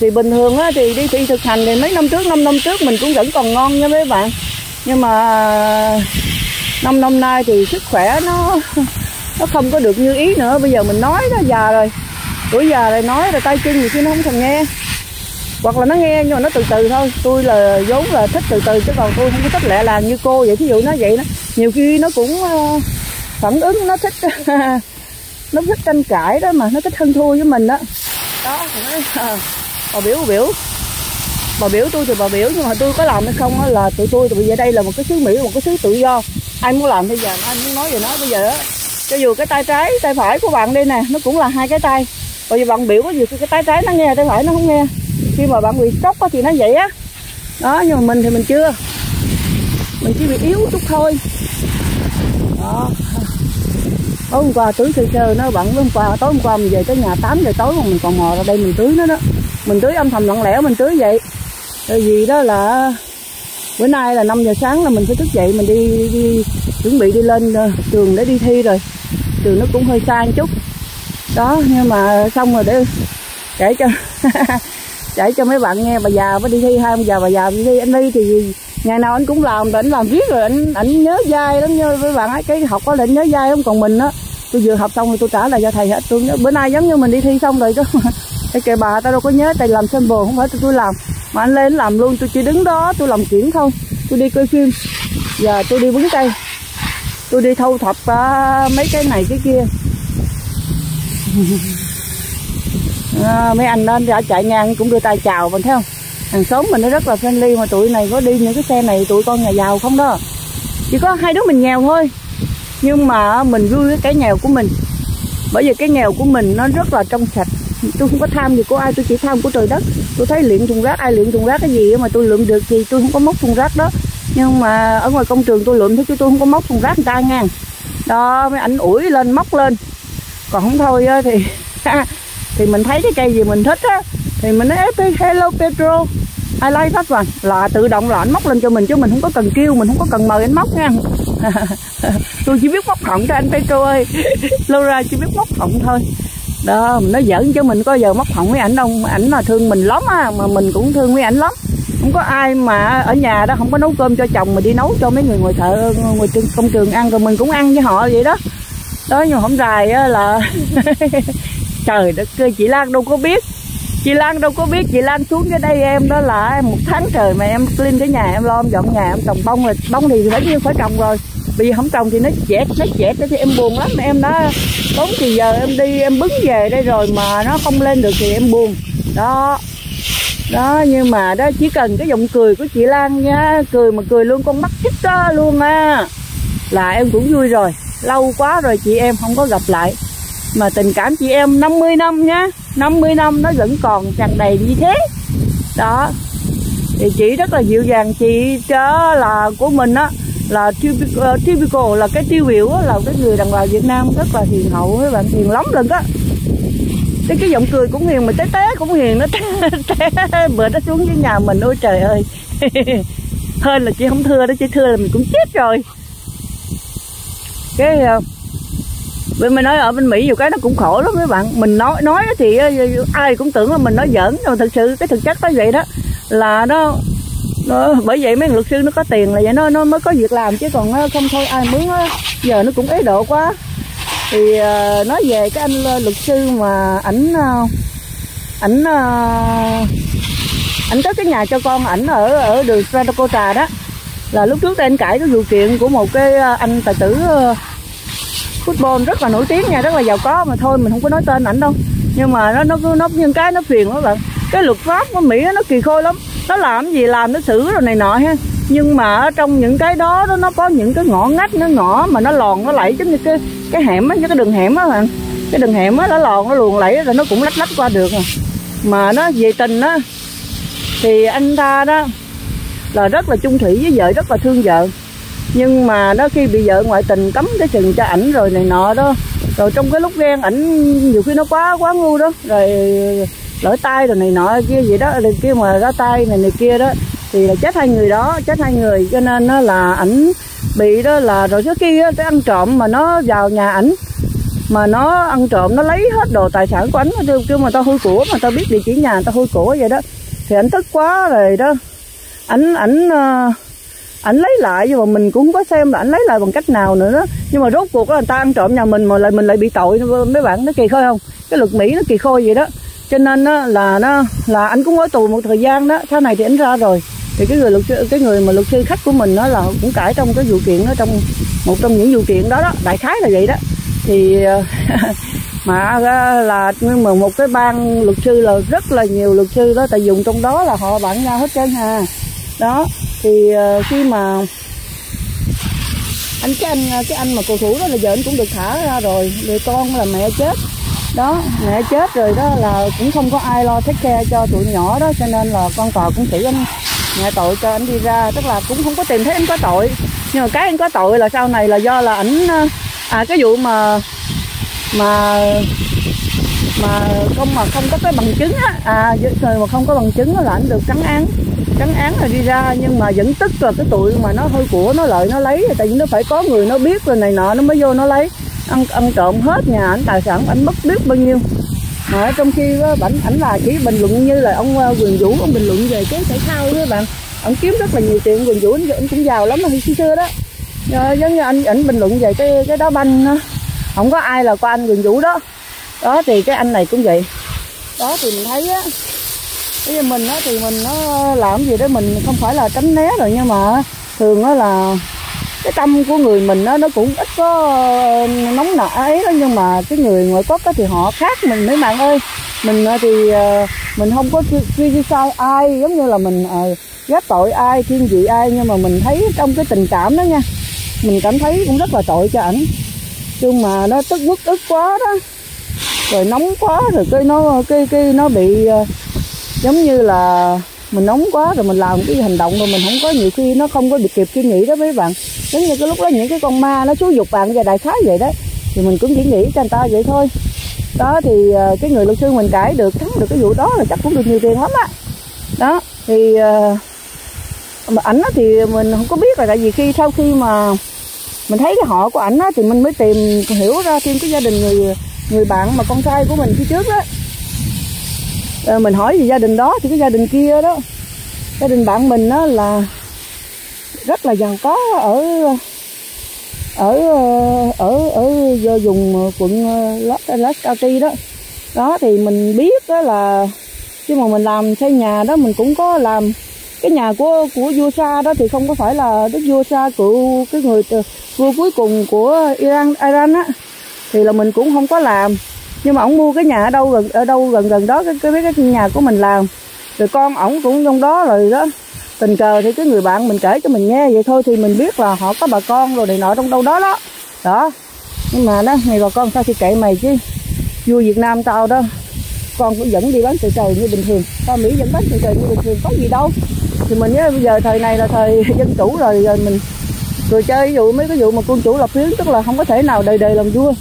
Thì bình thường á, thì đi thi thực hành thì mấy năm trước năm năm trước mình cũng vẫn còn ngon nha mấy bạn. Nhưng mà năm năm nay thì sức khỏe nó nó không có được như ý nữa. Bây giờ mình nói nó già rồi. Tuổi già rồi nói rồi tay chân gì khi nó không thèm nghe. Hoặc là nó nghe nhưng mà nó từ từ thôi. Tôi là vốn là thích từ từ chứ còn tôi không có thích lẹ làng như cô vậy. Thí dụ nó vậy đó nhiều khi nó cũng ờ, phản ứng nó thích nó thích tranh cãi đó mà nó thích hơn thua với mình đó. Đó thì nói à, bà biểu bà biểu. Bà biểu tôi thì bà biểu nhưng mà tôi có làm hay không là tụi tôi tụi bây giờ đây là một cái xứ mỹ một cái xứ tự do. Ai muốn làm bây giờ anh muốn nói gì nói. Bây giờ đó cho dù cái tay trái, tay phải của bạn đây nè, nó cũng là hai cái tay. Bởi vì bạn biểu có gì cái tay trái nó nghe, tay phải nó không nghe. Khi mà bạn bị sốc thì nó vậy á. Đó, nhưng mà mình thì mình chưa. Mình chỉ bị yếu chút thôi. Đó. Tối hôm qua tưới sơ sơ nó bận hôm qua, tối hôm qua mình về tới nhà 8 giờ tối mà mình còn mò ra đây mình tưới nó đó. Mình tưới âm thầm lặng lẽ mình tưới vậy. Tại vì đó là bữa nay là 5 giờ sáng là mình phải thức dậy mình đi, đi, chuẩn bị đi lên ờ, trường để đi thi rồi. Trường nó cũng hơi xa một chút. Đó nhưng mà xong rồi để kể cho kể cho mấy bạn nghe bà già mới đi thi hai ông già bà già đi thi. Anh đi thì ngày nào anh cũng làm anh làm viết rồi anh anh nhớ dai lắm. Như với bạn ấy cái học có định nhớ dai không còn mình á tôi vừa học xong rồi tôi trả lại cho thầy hết. Tôi nhớ bữa nay giống như mình đi thi xong rồi đó cái kệ bà tao đâu có nhớ thầy làm sample không phải tôi, tôi làm. Mà anh lên làm luôn tôi chỉ đứng đó tôi làm chuyển thôi tôi đi coi phim. Giờ tôi đi bứng cây tôi đi thâu thập uh, mấy cái này cái kia. À, mấy anh lên đã chạy ngang cũng đưa tay chào mình thấy không? Hàng xóm mình nó rất là friendly mà tụi này có đi những cái xe này tụi con nhà giàu không đó. Chỉ có hai đứa mình nghèo thôi. Nhưng mà mình vui cái nghèo của mình. Bởi vì cái nghèo của mình nó rất là trong sạch tôi không có tham gì của ai, tôi chỉ tham của trời đất. Tôi thấy luyện thùng rác, ai luyện thùng rác cái gì mà tôi lượm được thì tôi không có móc thùng rác đó. Nhưng mà ở ngoài công trường tôi lượm thấy chứ tôi không có móc thùng rác người ta nha. Đó, mấy ảnh ủi lên, móc lên. Còn không thôi thì thì mình thấy cái cây gì mình thích á, thì mình nói hello Pedro, I like that one. Là tự động là anh móc lên cho mình chứ mình không có cần kêu, mình không có cần mời anh móc nha. Tôi chỉ biết móc họng cho anh Pedro ơi. Laura chỉ biết móc họng thôi đó, nó giỡn chứ mình có giờ móc họng với ảnh đâu. Ảnh là thương mình lắm á, mà mình cũng thương với ảnh lắm. Không có ai mà ở nhà đó không có nấu cơm cho chồng mà đi nấu cho mấy người ngoài thợ ngoài công trường ăn rồi mình cũng ăn với họ vậy đó. Đó, nhưng mà không dài á là trời đất ơi, chị Lan đâu có biết. Chị Lan đâu có biết, chị Lan xuống cái đây em đó là một tháng trời mà em clean cái nhà em lo, em dọn nhà, em trồng bông là bông thì bấy nhiêu phải trồng rồi vì không trồng thì nó chết nó chết thì em buồn lắm. Em đã tốn thì giờ em đi, em bứng về đây rồi mà nó không lên được thì em buồn. Đó. Đó, nhưng mà đó, chỉ cần cái giọng cười của chị Lan nha. Cười mà cười luôn, con mắt thích đó luôn à là em cũng vui rồi. Lâu quá rồi chị em không có gặp lại. Mà tình cảm chị em 50 năm nhá. 50 năm nó vẫn còn tràn đầy như thế. Đó. Thì chị rất là dịu dàng, chị đó là của mình á là ờ, typical, là cái tiêu biểu là cái người đàn bà Việt Nam rất là hiền hậu với bạn hiền lắm lần á. Cái cái giọng cười cũng hiền mà té té cũng hiền nó té, té bữa nó xuống dưới nhà mình ôi trời ơi. Hơn là chị không thưa đó chị thưa là mình cũng chết rồi. Cái ờ, bên mình nói ở bên mỹ nhiều cái nó cũng khổ lắm mấy bạn. Mình nói nói thì ờ, ai cũng tưởng là mình nói giỡn nhưng mà thực sự cái thực chất nó vậy đó. Là nó, nó bởi vậy mấy luật sư nó có tiền là vậy nó nó mới có việc làm chứ còn ờ, không thôi ai mướn á. Giờ nó cũng ế độ quá. Thì uh, nói về cái anh ờ, luật sư mà ảnh ảnh ảnh có cái nhà cho con ảnh ở ở đường Sradakota đó. Là lúc trước anh cãi cái vụ kiện của một cái anh tài tử uh, football rất là nổi tiếng nha rất là giàu có mà thôi mình không có nói tên ảnh đâu. Nhưng mà nó nó nó những cái nó phiền lắm bạn. Cái luật pháp của mỹ nó kỳ khôi lắm nó làm gì làm nó xử rồi này nọ ha. Nhưng mà ở trong những cái đó nó có những cái ngõ ngách, nó ngõ mà nó lòn, nó lẫy giống như cái cái hẻm á cái đường hẻm á bạn. Cái đường hẻm á, nó lòn, nó luồn lẫy rồi nó cũng lách lách qua được à. mà nó về tình á, thì anh ta đó là rất là chung thủy với vợ, rất là thương vợ. Nhưng mà nó khi bị vợ ngoại tình cấm cái chừng cho ảnh rồi này nọ đó, rồi trong cái lúc ghen ảnh nhiều khi nó quá quá ngu đó, rồi lỡ tay rồi này nọ kia gì đó, rồi kia mà ra tay này này kia đó, thì là chết hai người đó, chết hai người, cho nên nó là ảnh bị đó là rồi trước kia cái ăn trộm mà nó vào nhà ảnh, mà nó ăn trộm, nó lấy hết đồ tài sản của ảnh kêu mà tao hôi của, mà tao biết địa chỉ nhà tao hôi của vậy đó. Thì ảnh tức quá rồi đó. Ảnh ảnh ờ, ảnh lấy lại, nhưng mà mình cũng không có xem là ảnh lấy lại bằng cách nào nữa đó. Nhưng mà rốt cuộc là người ta ăn trộm nhà mình mà lại, mình lại bị tội, mấy bạn nó kỳ khôi không? Cái luật mỹ nó kỳ khôi vậy đó cho nên đó, là nó là anh cũng ở tù một thời gian đó sau này thì anh ra rồi. Thì cái người luật sư cái người mà luật sư khách của mình đó là cũng cãi trong cái vụ kiện đó trong một trong những vụ kiện đó đó đại khái là vậy đó. Thì mà là nhưng mà một cái ban luật sư là rất là nhiều luật sư đó tại dùng trong đó là họ bạn nhau hết trơn hà đó thì ờ, khi mà anh cái anh cái anh mà cầu thủ đó là giờ anh cũng được thả ra rồi người con là mẹ chết đó, mẹ chết rồi đó là cũng không có ai lo take care cho tụi nhỏ đó, cho nên là con tòa cũng chỉ anh, mẹ tội cho anh đi ra, tức là cũng không có tìm thấy anh có tội. Nhưng mà cái anh có tội là sau này là do là ảnh ờ, à cái vụ mà mà mà không mà không có cái bằng chứng á à người mà không có bằng chứng là ảnh được trắng án. Trắng án là đi ra, nhưng mà vẫn tức là cái tụi mà nó hơi của nó lợi nó lấy, tại vì nó phải có người nó biết rồi này nọ, nó mới vô nó lấy ăn ăn trộm hết nhà, ảnh tài sản, ảnh mất biết bao nhiêu. Mà trong khi ảnh ảnh là chỉ bình luận như là ông ờ, quyền vũ, ông bình luận về cái thể thao đó bạn. Ổng kiếm rất là nhiều tiền quyền vũ anh cũng giàu lắm mà khi xưa đó. Ờ, giống như anh ảnh bình luận về cái cái đá banh đó. không có ai là qua anh quyền vũ đó. Đó, thì cái anh này cũng vậy. Đó, thì mình thấy á bây giờ mình á, thì mình nó làm gì đó mình không phải là tránh né rồi, nhưng mà thường á là cái tâm của người mình nó nó cũng ít có ờ, nóng nảy ấy đó, nhưng mà cái người ngoại quốc đó thì họ khác mình mấy bạn ơi. Mình ờ, thì ờ, mình không có truy sai ai, giống như là mình ghét tội ai thiên vị ai, nhưng mà mình thấy trong cái tình cảm đó nha, mình cảm thấy cũng rất là tội cho ảnh. Nhưng mà nó tức bức ức quá đó, rồi nóng quá, rồi cái nó, cái cái nó bị giống như là mình nóng quá rồi mình làm cái hành động rồi mình không có nhiều khi nó không có được kịp suy nghĩ đó mấy bạn. Giống như cái lúc đó những cái con ma nó xúi dục bạn và đại khái vậy đấy thì mình cũng chỉ nghĩ cho người ta vậy thôi. Đó thì ờ, cái người luật sư mình cãi được, thắng được cái vụ đó là chắc cũng được nhiều tiền lắm á. Đó. thì ờ, mà ảnh thì mình không có biết là tại vì khi, sau khi mà mình thấy cái họ của ảnh thì mình mới tìm hiểu ra thêm cái gia đình người người bạn mà con trai của mình phía trước đó à, mình hỏi về gia đình đó thì cái gia đình kia đó gia đình bạn mình đó là rất là giàu có ở ở ở ở ở dùng quận ờ, los los County đó. Đó thì mình biết đó là khi mà mình làm xây nhà đó mình cũng có làm cái nhà của của vua Sa đó thì không có phải là đức vua Sa cựu cái người ờ, vua cuối cùng của Iran Iran á. Thì là mình cũng không có làm nhưng mà ổng mua cái nhà ở đâu gần ở đâu gần gần đó cái cái cái, cái nhà của mình làm. Rồi con ổng cũng trong đó rồi đó. Tình cờ thì cái người bạn mình kể cho mình nghe vậy thôi thì mình biết là họ có bà con rồi này nọ trong đâu đó đó. Đó. Nhưng mà đó này bà con sao thì kệ mày chứ. Vua Việt Nam tao đó con cũng dẫn đi bán từ trời như bình thường. Tao Mỹ vẫn bán từ trời như bình thường có gì đâu. Thì mình nhớ bây giờ thời này là thời dân chủ rồi rồi mình rồi chơi ví dụ mấy cái vụ mà quân chủ lập hiến tức là không có thể nào đời đời làm vua.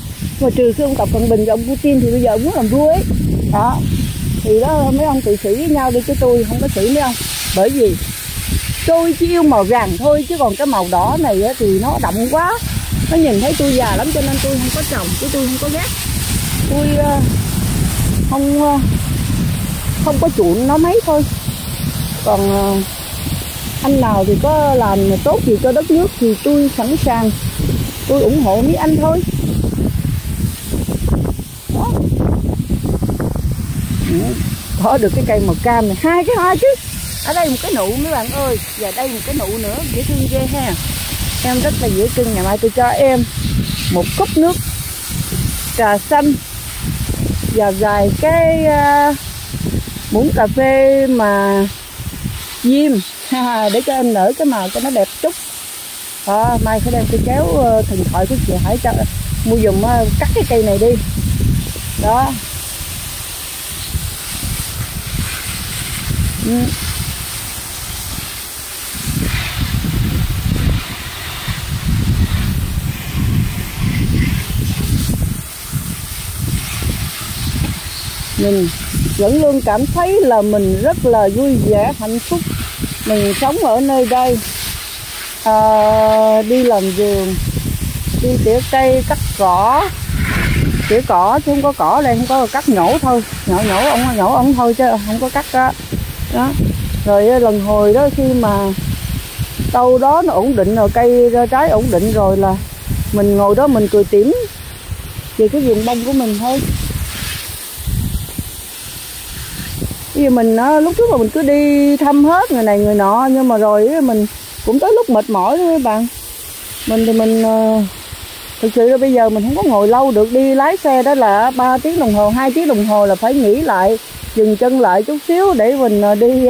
Mà trừ khi ông tập cận bình và ông putin thì bây giờ ông muốn làm vua ấy. Đó. Thì đó mấy ông tự xử với nhau đi chứ tôi không có xử mấy ông. Bởi vì tôi chỉ yêu màu vàng thôi chứ còn cái màu đỏ này thì nó đậm quá. Nó nhìn thấy tôi già lắm cho nên tôi không có chồng chứ tôi không có ghét tôi ờ, không ờ, không có chuộng nó mấy thôi. Còn uh, anh nào thì có làm tốt gì cho đất nước thì tôi sẵn sàng. Tôi ủng hộ mấy anh thôi. Có được cái cây màu cam này. Hai cái hoa chứ. Ở đây một cái nụ mấy bạn ơi. Và đây một cái nụ nữa. Dễ thương ghê ha. Em rất là dễ cưng ngày mai tôi cho em một cốc nước trà xanh và vài cái uh, muỗng cà phê mà diêm để cho em nở cái màu cho nó đẹp chút. À, mai phải đem cái kéo ờ, thần thoại của chị Hải cho mua dùng ờ, cắt cái cây này đi. Đó. Ừ. mình vẫn luôn cảm thấy là mình rất là vui vẻ hạnh phúc mình sống ở nơi đây à, đi làm vườn đi tỉa cây cắt cỏ. Tỉa cỏ chứ không có cỏ đây không có cắt nhổ thôi. Nhổ nhổ ông nhổ ông thôi chứ không có cắt đó đó. Rồi lần hồi đó khi mà đâu đó nó ổn định rồi cây trái ổn định rồi là mình ngồi đó mình cười tiễn về cái vườn bông của mình thôi. Thì mình á, lúc trước là mình cứ đi thăm hết người này người nọ nhưng mà rồi mình cũng tới lúc mệt mỏi thôi các bạn. Mình thì mình ờ, thực sự là bây giờ mình không có ngồi lâu được đi lái xe đó là 3 tiếng đồng hồ hai tiếng đồng hồ là phải nghỉ lại dừng chân lại chút xíu để mình ờ, đi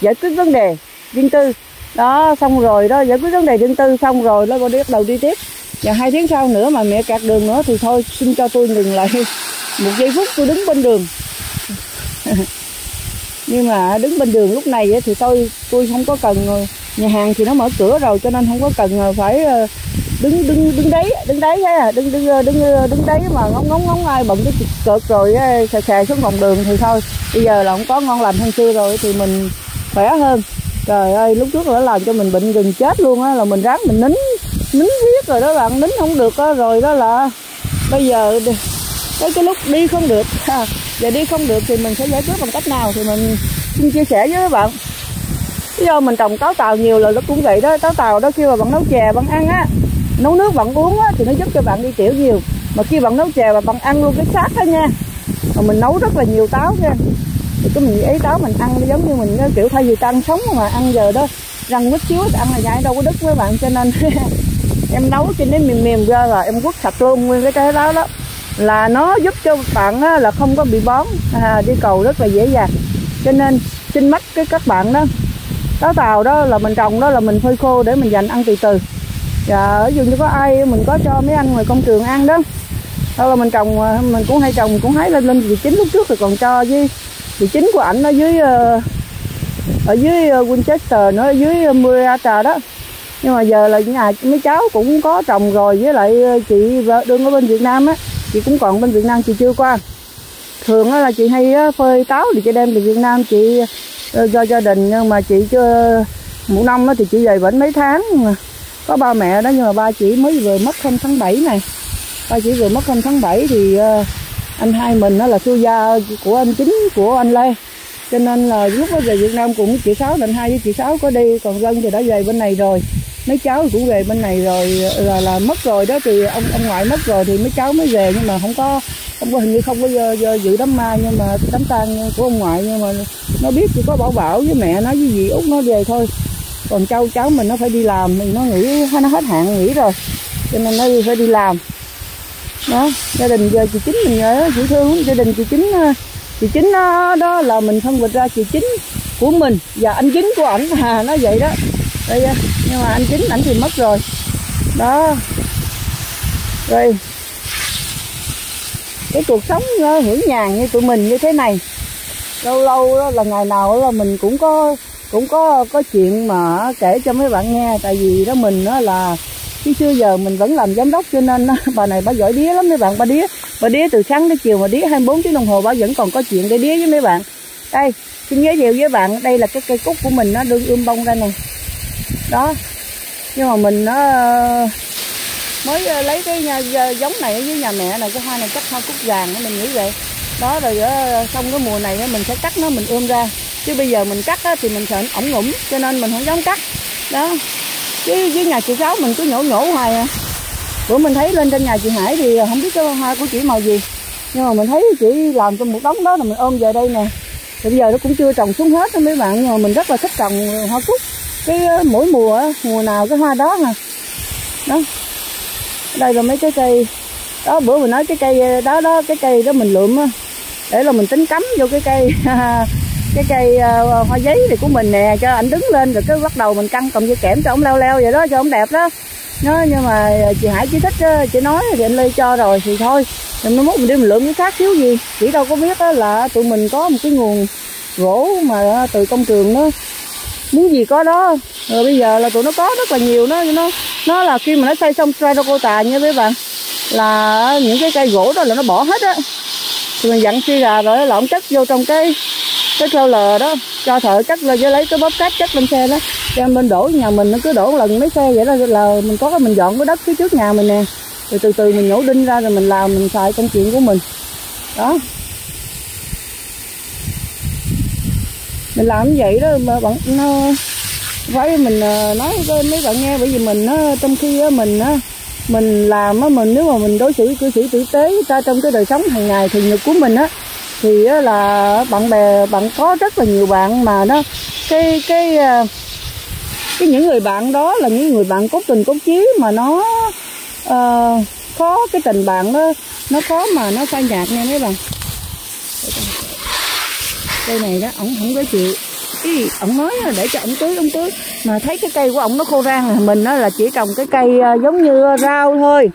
giải quyết vấn đề riêng tư. Đó xong rồi đó giải quyết vấn đề riêng tư xong rồi nó bắt đầu đi tiếp. Và hai tiếng sau nữa mà mẹ cạt đường nữa thì thôi xin cho tôi ngừng lại một giây phút tôi đứng bên đường. nhưng mà đứng bên đường lúc này thì tôi tôi không có cần ờ, nhà hàng thì nó mở cửa rồi cho nên không có cần ờ, phải ờ, đứng đứng đứng đấy đứng đấy á, đứng đứng đứng đứng đấy mà ngóng ngóng ngóng ai bận cái cợt rồi xè xè xuống vòng đường thì thôi. Bây giờ là không có ngon lành hơn xưa rồi thì mình khỏe hơn. Trời ơi, lúc trước nó làm cho mình bệnh gần chết luôn á, là mình ráng mình nín nín viết rồi đó bạn, nín không được á, rồi đó là bây giờ tới cái lúc đi không được và đi không được thì mình sẽ giải quyết bằng cách nào thì mình xin chia sẻ với các bạn. Lý do mình trồng táo tàu nhiều là nó cũng vậy đó, Táo tàu đó khi mà bạn nấu chè, bạn ăn á, Nấu nước bạn uống á thì nó giúp cho bạn đi tiểu nhiều. Mà khi bạn nấu chè và bạn ăn luôn cái xác đó nha, Mà mình nấu rất là nhiều táo nha, Thì cái mình ấy táo mình ăn giống như mình kiểu thay vì ta ăn sống mà ăn giờ đó, Răng quýt xíu ăn là nhai đâu có đứt với bạn, cho nên em nấu cho đến mềm mềm ra rồi em quất sạch luôn nguyên cái trái táo đó là nó giúp cho bạn là không có bị bón. À, đi cầu rất là dễ dàng. Cho nên xin mắt cái các bạn đó táo tàu đó là mình trồng đó là mình phơi khô để mình dành ăn từ từ. Dạ, Và ở dụ như có ai mình có cho mấy anh ngoài công trường ăn đó đó là mình trồng à, mình cũng hay trồng cũng hái lên lên vị chính lúc trước rồi còn cho với vị chính của ảnh ở dưới ờ, ở dưới ờ, Winchester nó ở dưới ờ, trà đó. Nhưng mà giờ là nhà mấy cháu cũng có trồng rồi với lại chị vợ đương ở bên Việt Nam á chị cũng còn bên Việt Nam, chị chưa qua. Thường là chị hay phơi táo thì chị đem từ Việt Nam, chị ờ, cho gia đình, nhưng mà chị chưa, một năm thì chị về bệnh mấy tháng có ba mẹ đó, nhưng mà ba chị mới vừa mất hôm tháng 7 này. Ba chị vừa mất hôm tháng 7 thì ờ, anh hai mình đó là sư gia của anh chính, của anh Lê. Cho nên là lúc đó về Việt Nam cùng chị Sáu anh hai với chị Sáu có đi, còn Dân thì đã về bên này rồi mấy cháu cũng về bên này rồi là là mất rồi đó thì ông ông ngoại mất rồi thì mấy cháu mới về nhưng mà không có không có hình như không có giờ, giờ dự đám ma nhưng mà đám tang của ông ngoại nhưng mà nó biết chỉ có bảo bảo với mẹ nó với dì út nó về thôi. Còn cháu cháu mình nó phải đi làm thì nó nghỉ nó hết hạn nghỉ rồi cho nên nó phải đi làm. Đó gia đình giờ chị chính mình nhớ chị thương gia đình chị chính ờ, chị chính đó, đó là mình phân biệt ra chị chính của mình và anh chính của ảnh. À nó vậy đó đây nhưng mà anh chính ảnh thì mất rồi. Đó. Rồi. Cái cuộc sống hưởng nhàn như tụi mình như thế này. Lâu lâu đó là ngày nào là mình cũng có cũng có có chuyện mà kể cho mấy bạn nghe. Tại vì đó mình đó là, chứ xưa giờ mình vẫn làm giám đốc cho nên bà này bà giỏi đía lắm mấy bạn. Bà đía bà đía từ sáng đến chiều mà đía 24 tiếng đồng hồ bà vẫn còn có chuyện để đía với mấy bạn. Đây, xin giới thiệu với bạn, đây là cái cây cúc của mình nó đương ươm bông ra nè đó. Nhưng mà mình nó mới ờ, lấy cái nhà, ờ, giống này ở dưới nhà mẹ này cái hoa này chắc hoa cúc vàng mình nghĩ vậy. Đó rồi xong cái mùa này mình sẽ cắt nó mình ươm ra. Chứ bây giờ mình cắt thì mình sợ ổng ngủm cho nên mình không dám cắt. Đó. Chứ dưới nhà chị sáu mình cứ nhổ nhổ hoài à. Bữa mình thấy lên trên nhà chị hải thì không biết cái hoa của chị màu gì. Nhưng mà mình thấy chị làm trong một đống đó là mình ôm về đây nè. Thì bây giờ nó cũng chưa trồng xuống hết đó mấy bạn nhưng mà mình rất là thích trồng hoa cúc cái ờ, mỗi mùa mùa nào cái hoa đó mà đó. Đây là mấy cái cây. Đó bữa mình nói cái cây ờ, đó đó cái cây đó mình lượm để là mình tính cắm vô cái cây cái cây uh, hoa giấy này của mình nè cho anh đứng lên rồi cứ bắt đầu mình căng cầm dây kẽm cho ông leo leo vậy đó cho ông đẹp đó. Nó nhưng mà chị Hải chỉ thích chị nói thì anh Lê cho rồi thì thôi. Rồi mốt mình đi mình lượm cái khác thiếu gì. Chỉ đâu có biết là tụi mình có một cái nguồn gỗ mà từ công trường đó muốn gì có đó. Rồi bây giờ là tụi nó có rất là nhiều nó nó nó là khi mà nó xây xong terracotta nha mấy bạn, là những cái cây gỗ đó là nó bỏ hết á. Thì mình dặn suy gà rồi lỏng chất vô trong cái cái treo lờ đó, cho thợ cắt lên với lấy cái bóp cát chất lên xe đó. Đem bên đổ nhà mình nó cứ đổ lần mấy xe vậy đó, là mình có cái mình dọn cái đất phía trước nhà mình nè. Rồi từ từ mình nhổ đinh ra rồi mình làm, mình xài công chuyện của mình. Đó. Mình làm như vậy đó mà bạn nó phải mình ờ, nói với mấy bạn nghe bởi vì mình nó trong khi mình á mình làm á mình nếu mà mình đối xử cư xử tử tế ta trong cái đời sống hàng ngày thường nhật của mình á thì là bạn bè bạn có rất là nhiều bạn mà nó cái cái cái những người bạn đó là những người bạn cốt tình cốt chí mà nó uh, khó cái tình bạn đó nó khó mà nó phai nhạt nha mấy bạn cây này đó, ổng không có chịu. Ý ổng nói là để cho ổng tưới ổng tưới. Mà thấy cái cây của ổng nó khô rang là mình đó là chỉ trồng cái cây ờ, giống như rau thôi.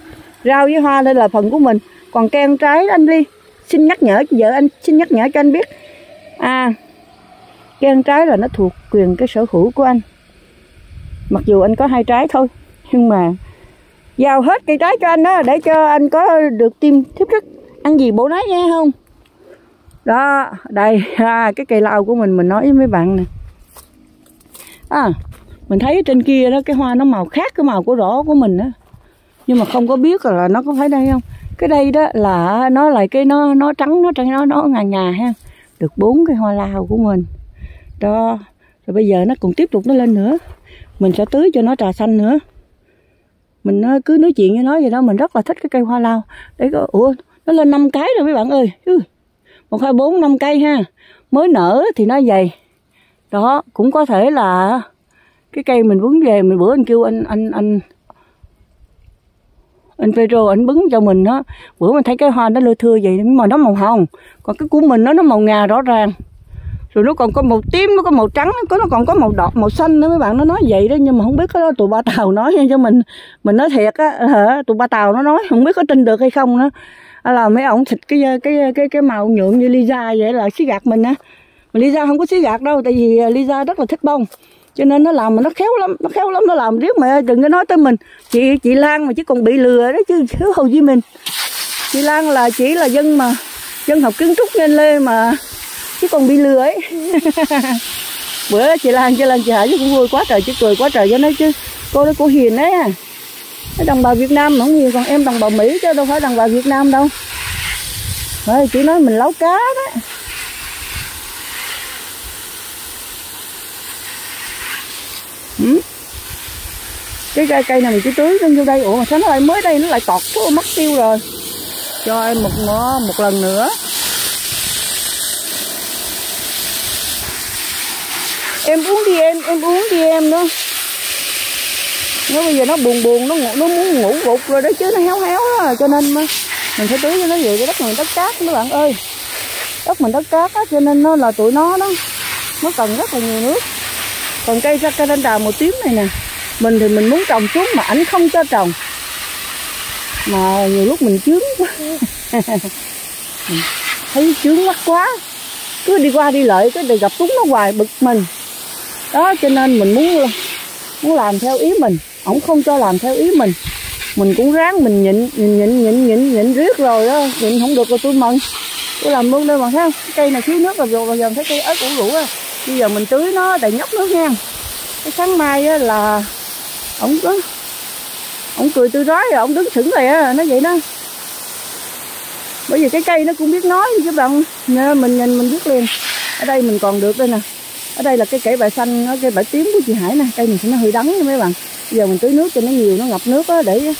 Rau với hoa đây là phần của mình. Còn cây ăn trái anh đi xin nhắc nhở, vợ anh, xin nhắc nhở cho anh biết. À cây ăn trái là nó thuộc quyền cái sở hữu của anh. Mặc dù anh có hai trái thôi, nhưng mà giao hết cây trái cho anh đó để cho anh có được tim thiếp rất ăn gì bổ nói nghe không? Đó đây à, cái cây lao của mình mình nói với mấy bạn nè. À mình thấy trên kia đó cái hoa nó màu khác cái màu của rổ của mình đó nhưng mà không có biết là nó có phải đây không. Cái đây đó là nó lại cái nó nó trắng nó trắng nó nó ngà ngà ha. Được bốn cái hoa lao của mình. Đó rồi bây giờ nó còn tiếp tục nó lên nữa. Mình sẽ tưới cho nó trà xanh nữa. Mình ờ, cứ nói chuyện với nó vậy đó mình rất là thích cái cây hoa lao đấy có ủa nó lên năm cái rồi mấy bạn ơi một hai bốn năm cây ha. Mới nở thì nó dày. Đó, cũng có thể là cái cây mình bứng về, mình bữa anh kêu anh anh anh anh Pedro, anh bứng cho mình đó bữa mình thấy cái hoa nó lưa thưa vậy mà nó màu hồng. Còn cái của mình nó nó màu ngà rõ ràng. Rồi nó còn có màu tím, nó có màu trắng có, nó còn có màu đỏ, màu xanh nữa. Mấy bạn nó nói vậy đó, nhưng mà không biết có tụi ba tàu nói cho mình. Mình nói thiệt á, hả, tụi ba tàu nó nói, không biết có tin được hay không nữa là mấy ổng thịt cái cái cái cái màu nhuộm như Lisa vậy, là xí gạt mình á. Mà Lisa không có xí gạt đâu, tại vì à, Lisa rất là thích bông. Cho nên nó làm mà nó khéo lắm, nó khéo lắm, nó làm riết mà, đừng có nói tới mình. Chị chị Lan mà chứ còn bị lừa đó chứ thiếu Hồ Chí Minh. Chị Lan là chỉ là dân mà, dân học kiến trúc nên lê mà, chứ còn bị lừa ấy. Bữa chị Lan chị Lan chị Hải chứ cũng vui quá trời, chứ cười quá trời cho nó chứ. Cô đó cô hiền đấy à cái đồng bào Việt Nam mà không nhiều còn em đồng bào Mỹ chứ đâu phải đồng bào Việt Nam đâu. Đấy, chỉ nói mình lấu cá đó. Ừ. cái cây cây này mình chỉ tưới lên vô đây. Ủa mà sao nó lại mới đây? Nó lại tọt số mất tiêu rồi. Cho em một một lần nữa. Em uống đi em em uống đi em nữa nó bây giờ nó buồn buồn nó ngủ, nó muốn ngủ gục rồi đó chứ nó héo héo đó cho nên mình phải tưới cho nó vậy cái đất mình đất cát mấy bạn ơi. Đất mình đất cát á cho nên nó là tụi nó đó nó cần rất là nhiều nước. Còn cây jacaranda màu tím này nè mình thì mình muốn trồng xuống mà ảnh không cho trồng. Mà nhiều lúc mình chướng quá. Thấy chướng mắt quá. Cứ đi qua đi lại cái gặp túng nó hoài bực mình. Đó cho nên mình muốn muốn làm theo ý mình ổng không cho làm theo ý mình. Mình cũng ráng, mình nhịn nhịn nhịn nhịn nhịn nhịn riết rồi đó. Nhịn không được rồi tôi mừng. Tôi làm luôn đây mà, thấy không? Cái cây này thiếu nước rồi rồi giờ thấy cây ớt cũng rủ á. Bây giờ mình tưới nó, đầy nhóc nước nha. Cái sáng mai á là ổng cứ ổng cười tươi rói rồi ổng đứng sững rồi á, nó vậy đó. Bởi vì cái cây nó cũng biết nói chứ bạn. Mình nhìn mình biết liền. Ở đây mình còn được đây nè ở đây là cái cây bãi xanh cây bãi tím của chị Hải nè, cây mình sẽ nó hơi đắng nha mấy bạn. Giờ mình tưới nước cho nó nhiều, nó ngập nước á, để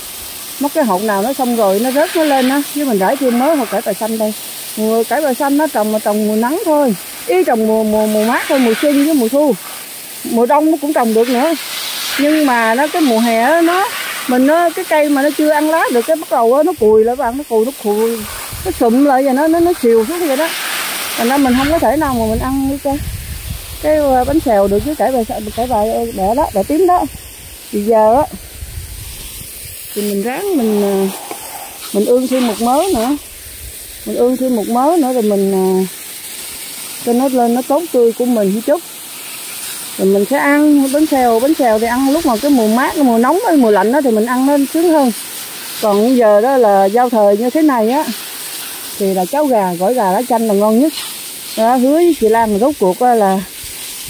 mất cái hột nào nó xong rồi nó rớt nó lên á chứ mình rải thêm mới hột cải bại xanh đây. Mùa cải bại xanh nó trồng mà trồng mùa nắng thôi, ý trồng mùa mùa mùa mát thôi, mùa xuân với mùa thu. Mùa đông nó cũng trồng được nữa, nhưng mà nó cái mùa hè nó, mình nó cái cây mà nó chưa ăn lá được cái bắt đầu nó cùi lại bạn, nó cùi nó cùi, nó sụm lại và nó nó nó xìu xuống vậy đó. Thành ra mình không có thể nào mà mình ăn đi cơ cái ờ, bánh xèo được chứ? cải bài cải bài đẻ đó đẻ tím đó. Thì giờ á thì mình ráng mình ờ, mình ương thêm một mớ nữa. Mình ương thêm một mớ nữa rồi mình ờ, cho nó lên nó tốt tươi của mình một chút. Rồi mình sẽ ăn bánh xèo bánh xèo thì ăn lúc mà cái mùa mát cái mùa nóng cái mùa lạnh đó thì mình ăn nó sướng hơn. Còn giờ đó là giao thời như thế này á thì là cháo gà gỏi gà lá chanh là ngon nhất. Đó, hứa với chị Lan rốt cuộc là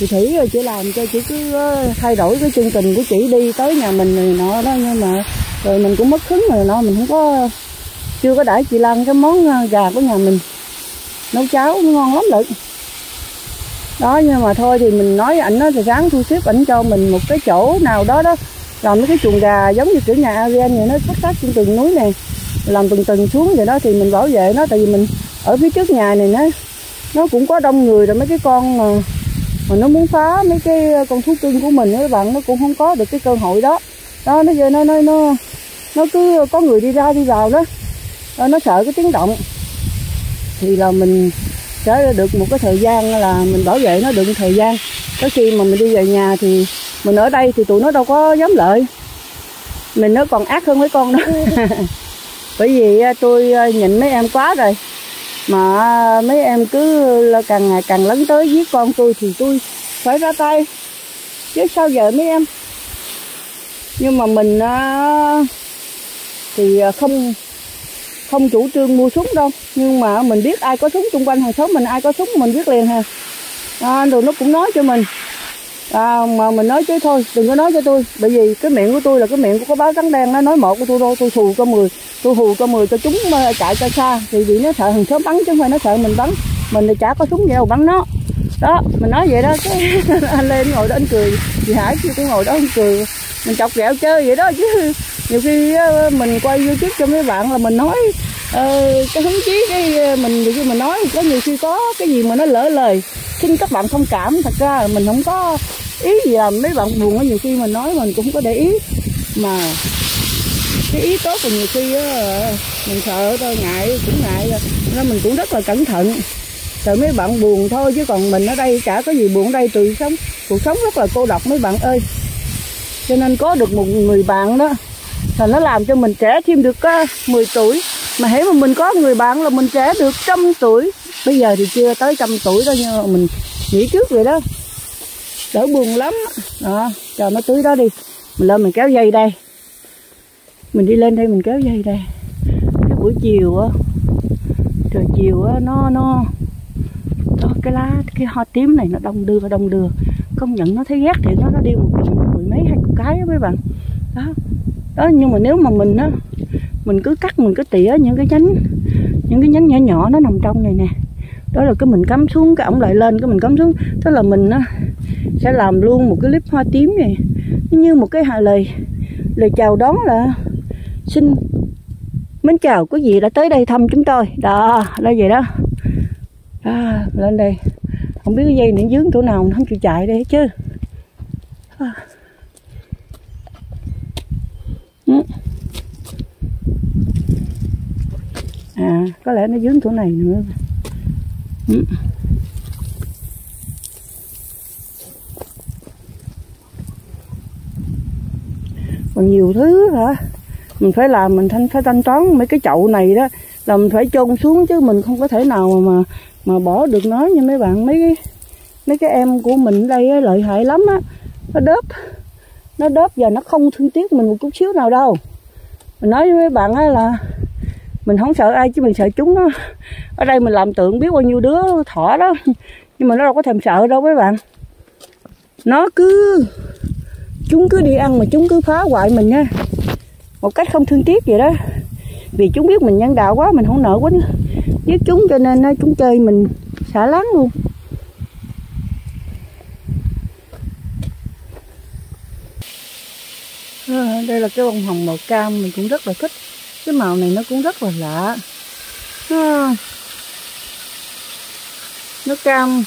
chị thủy rồi chị làm cho chị cứ ờ, thay đổi cái chương trình của chị đi. Tới nhà mình này nọ đó, nhưng mà rồi mình cũng mất hứng rồi nọ, mình không có, chưa có đãi chị Lan cái món ờ, gà của nhà mình. Nấu cháo nó ngon lắm lận đó, nhưng mà thôi thì mình nói ảnh nó thì sáng thu xếp ảnh cho mình một cái chỗ nào đó đó, làm mấy cái chuồng gà giống như kiểu nhà Arian vậy nó sát sát trên từng núi này làm từng từng xuống vậy đó thì mình bảo vệ nó. Tại vì mình ở phía trước nhà này nó nó cũng có đông người rồi, mấy cái con mà mà nó muốn phá mấy cái ờ, con thú cưng của mình các bạn nó cũng không có được cái cơ hội đó. Đó nó giờ nó nó nó nó cứ có người đi ra đi vào đó, đó nó sợ cái tiếng động. Thì là mình sẽ được một cái thời gian là mình bảo vệ nó được một thời gian. Tới khi mà mình đi về nhà thì mình ở đây thì tụi nó đâu có dám lợi. Mình nó còn ác hơn mấy con đó. Bởi vì ờ, tôi ờ, nhịn mấy em quá rồi mà mấy em cứ là càng ngày càng lấn tới giết con tôi thì tôi phải ra tay. Chứ sao giờ mấy em? Nhưng mà mình à, thì à, không không chủ trương mua súng đâu. Nhưng mà mình biết ai có súng xung quanh hàng xóm mình ai có súng mình biết liền ha à, rồi nó cũng nói cho mình. À, mà mình nói chứ thôi đừng có nói cho tôi. Bởi vì cái miệng của tôi là cái miệng của có báo trắng đen nó nói một của tôi đâu tôi xù cho mười tôi hù cho mười cho chúng chạy cho xa. Thì vì nó sợ thằng xóm bắn chứ không phải nó sợ mình bắn. Mình thì chả có súng gì đâu bắn nó. Đó mình nói vậy đó cái anh lên ngồi đó anh cười. Chị hải kia cũng ngồi đó anh cười. Mình chọc ghẹo chơi vậy đó chứ. Nhiều khi ờ, mình quay youtube cho mấy bạn là mình nói Ờ, cái hứng chí cái ờ, mình nhiều khi mình nói có nhiều khi có cái gì mà nó lỡ lời xin các bạn thông cảm. Thật ra là mình không có ý gì là mấy bạn buồn có nhiều khi mình nói mình cũng không có để ý. Mà cái ý tốt là nhiều khi đó, mình sợ thôi ngại cũng ngại. Nên mình cũng rất là cẩn thận. Sợ mấy bạn buồn thôi chứ còn mình ở đây chả có gì buồn ở đây. Từ sống cuộc sống rất là cô độc mấy bạn ơi. Cho nên có được một người bạn đó là nó làm cho mình trẻ thêm được uh, 10 tuổi. Mà hãy mà mình có người bạn là mình trẻ được trăm tuổi. Bây giờ thì chưa tới trăm tuổi đó nhưng mà mình nghĩ trước vậy đó. Đỡ buồn lắm. Đó cho nó tưới đó đi. Mình lên mình kéo dây đây mình đi lên đây mình kéo dây đây. Cái buổi chiều á trời chiều á nó nó đó, cái lá cái hoa tím này nó đông đưa đông đưa. Công nhận nó thấy ghét thì nó nó đi một vòng mười mấy hai chục cái đó mấy bạn. Đó. Đó nhưng mà nếu mà mình á mình cứ cắt mình cứ tỉa những cái nhánh những cái nhánh nhỏ nhỏ nó nằm trong này nè. Đó là cái mình cắm xuống cái ổng lại lên cái mình cắm xuống. Tức là mình á sẽ làm luôn một cái clip hoa tím này. Như một cái hà lời lời chào đón là xin mến chào quý vị đã tới đây thăm chúng tôi. Đó đây vậy đó. Đó lên đây. Không biết cái dây này dướng chỗ nào không chịu chạy đây chứ. À. Ừ. à. Có lẽ nó dướng chỗ này nữa. Ừ. Còn nhiều thứ hả? Mình phải làm mình thanh phải thanh toán mấy cái chậu này đó là mình phải chôn xuống chứ mình không có thể nào mà mà bỏ được nó nha mấy bạn mấy cái mấy cái em của mình đây ấy, lợi hại lắm á. Nó đớp nó đớp và nó không thương tiếc mình một chút xíu nào đâu. Mình nói với mấy bạn á là mình không sợ ai chứ mình sợ chúng nó. Ở đây mình làm tượng biết bao nhiêu đứa thỏ đó nhưng mà nó đâu có thèm sợ đâu mấy bạn. Nó cứ chúng cứ đi ăn mà chúng cứ phá hoại mình nha một cách không thương tiếc vậy đó. Vì chúng biết mình nhân đạo quá mình không nợ quá giết chúng cho nên ờ, chúng chơi mình xả láng luôn. À, đây là cái bông hồng màu cam mình cũng rất là thích. Cái màu này nó cũng rất là lạ. À, nó cam.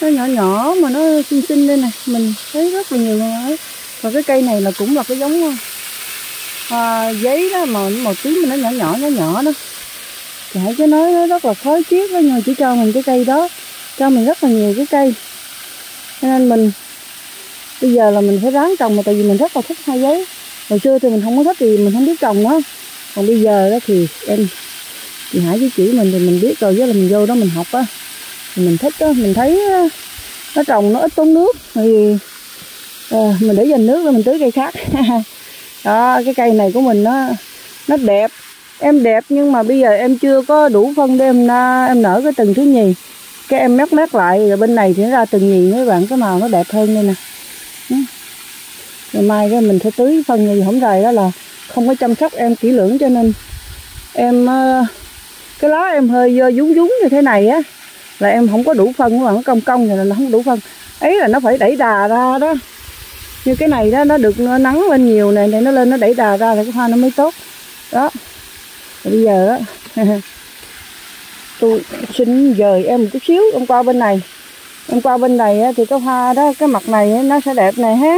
Nó nhỏ nhỏ mà nó xinh xinh đây này mình thấy rất là nhiều người và cái cây này là cũng là cái giống à, giấy đó mà màu tím mà nó nhỏ nhỏ nhỏ nhỏ đó. Chạy chứ nói nó rất là khó chiết đó nhưng mà chỉ cho mình cái cây đó. Cho mình rất là nhiều cái cây. Cho nên mình bây giờ là mình phải ráng trồng mà tại vì mình rất là thích hai giấy. Hồi xưa thì mình không có thích thì mình không biết trồng đó còn bây giờ đó thì em chị Hải với chỉ mình thì mình biết rồi với là mình vô đó mình học á. Thì mình thích đó mình thấy nó trồng nó ít tốn nước. Thì à, mình để dành nước rồi mình tưới cây khác. đó, cái cây này của mình nó nó đẹp. Em đẹp nhưng mà bây giờ em chưa có đủ phân để em em nở cái từng thứ nhì. Cái em mép mép lại, rồi bên này thì nó ra từng nhì mấy bạn, cái màu nó đẹp hơn đây nè. Ừ. Rồi mai cái mình sẽ tưới phân nhì, không rời đó là không có chăm sóc em kỹ lưỡng cho nên em ờ, cái lá em hơi dúng dúng như thế này á, là em không có đủ phân mà nó cong cong rồi là nó không đủ phân. Ấy là nó phải đẩy đà ra đó như cái này đó nó được nắng lên nhiều này này nó lên nó đẩy đà ra thì cái hoa nó mới tốt. Đó. Và bây giờ á tôi xin dời em một chút xíu em qua bên này. Em qua bên này á, thì cái hoa đó cái mặt này nó sẽ đẹp này ha.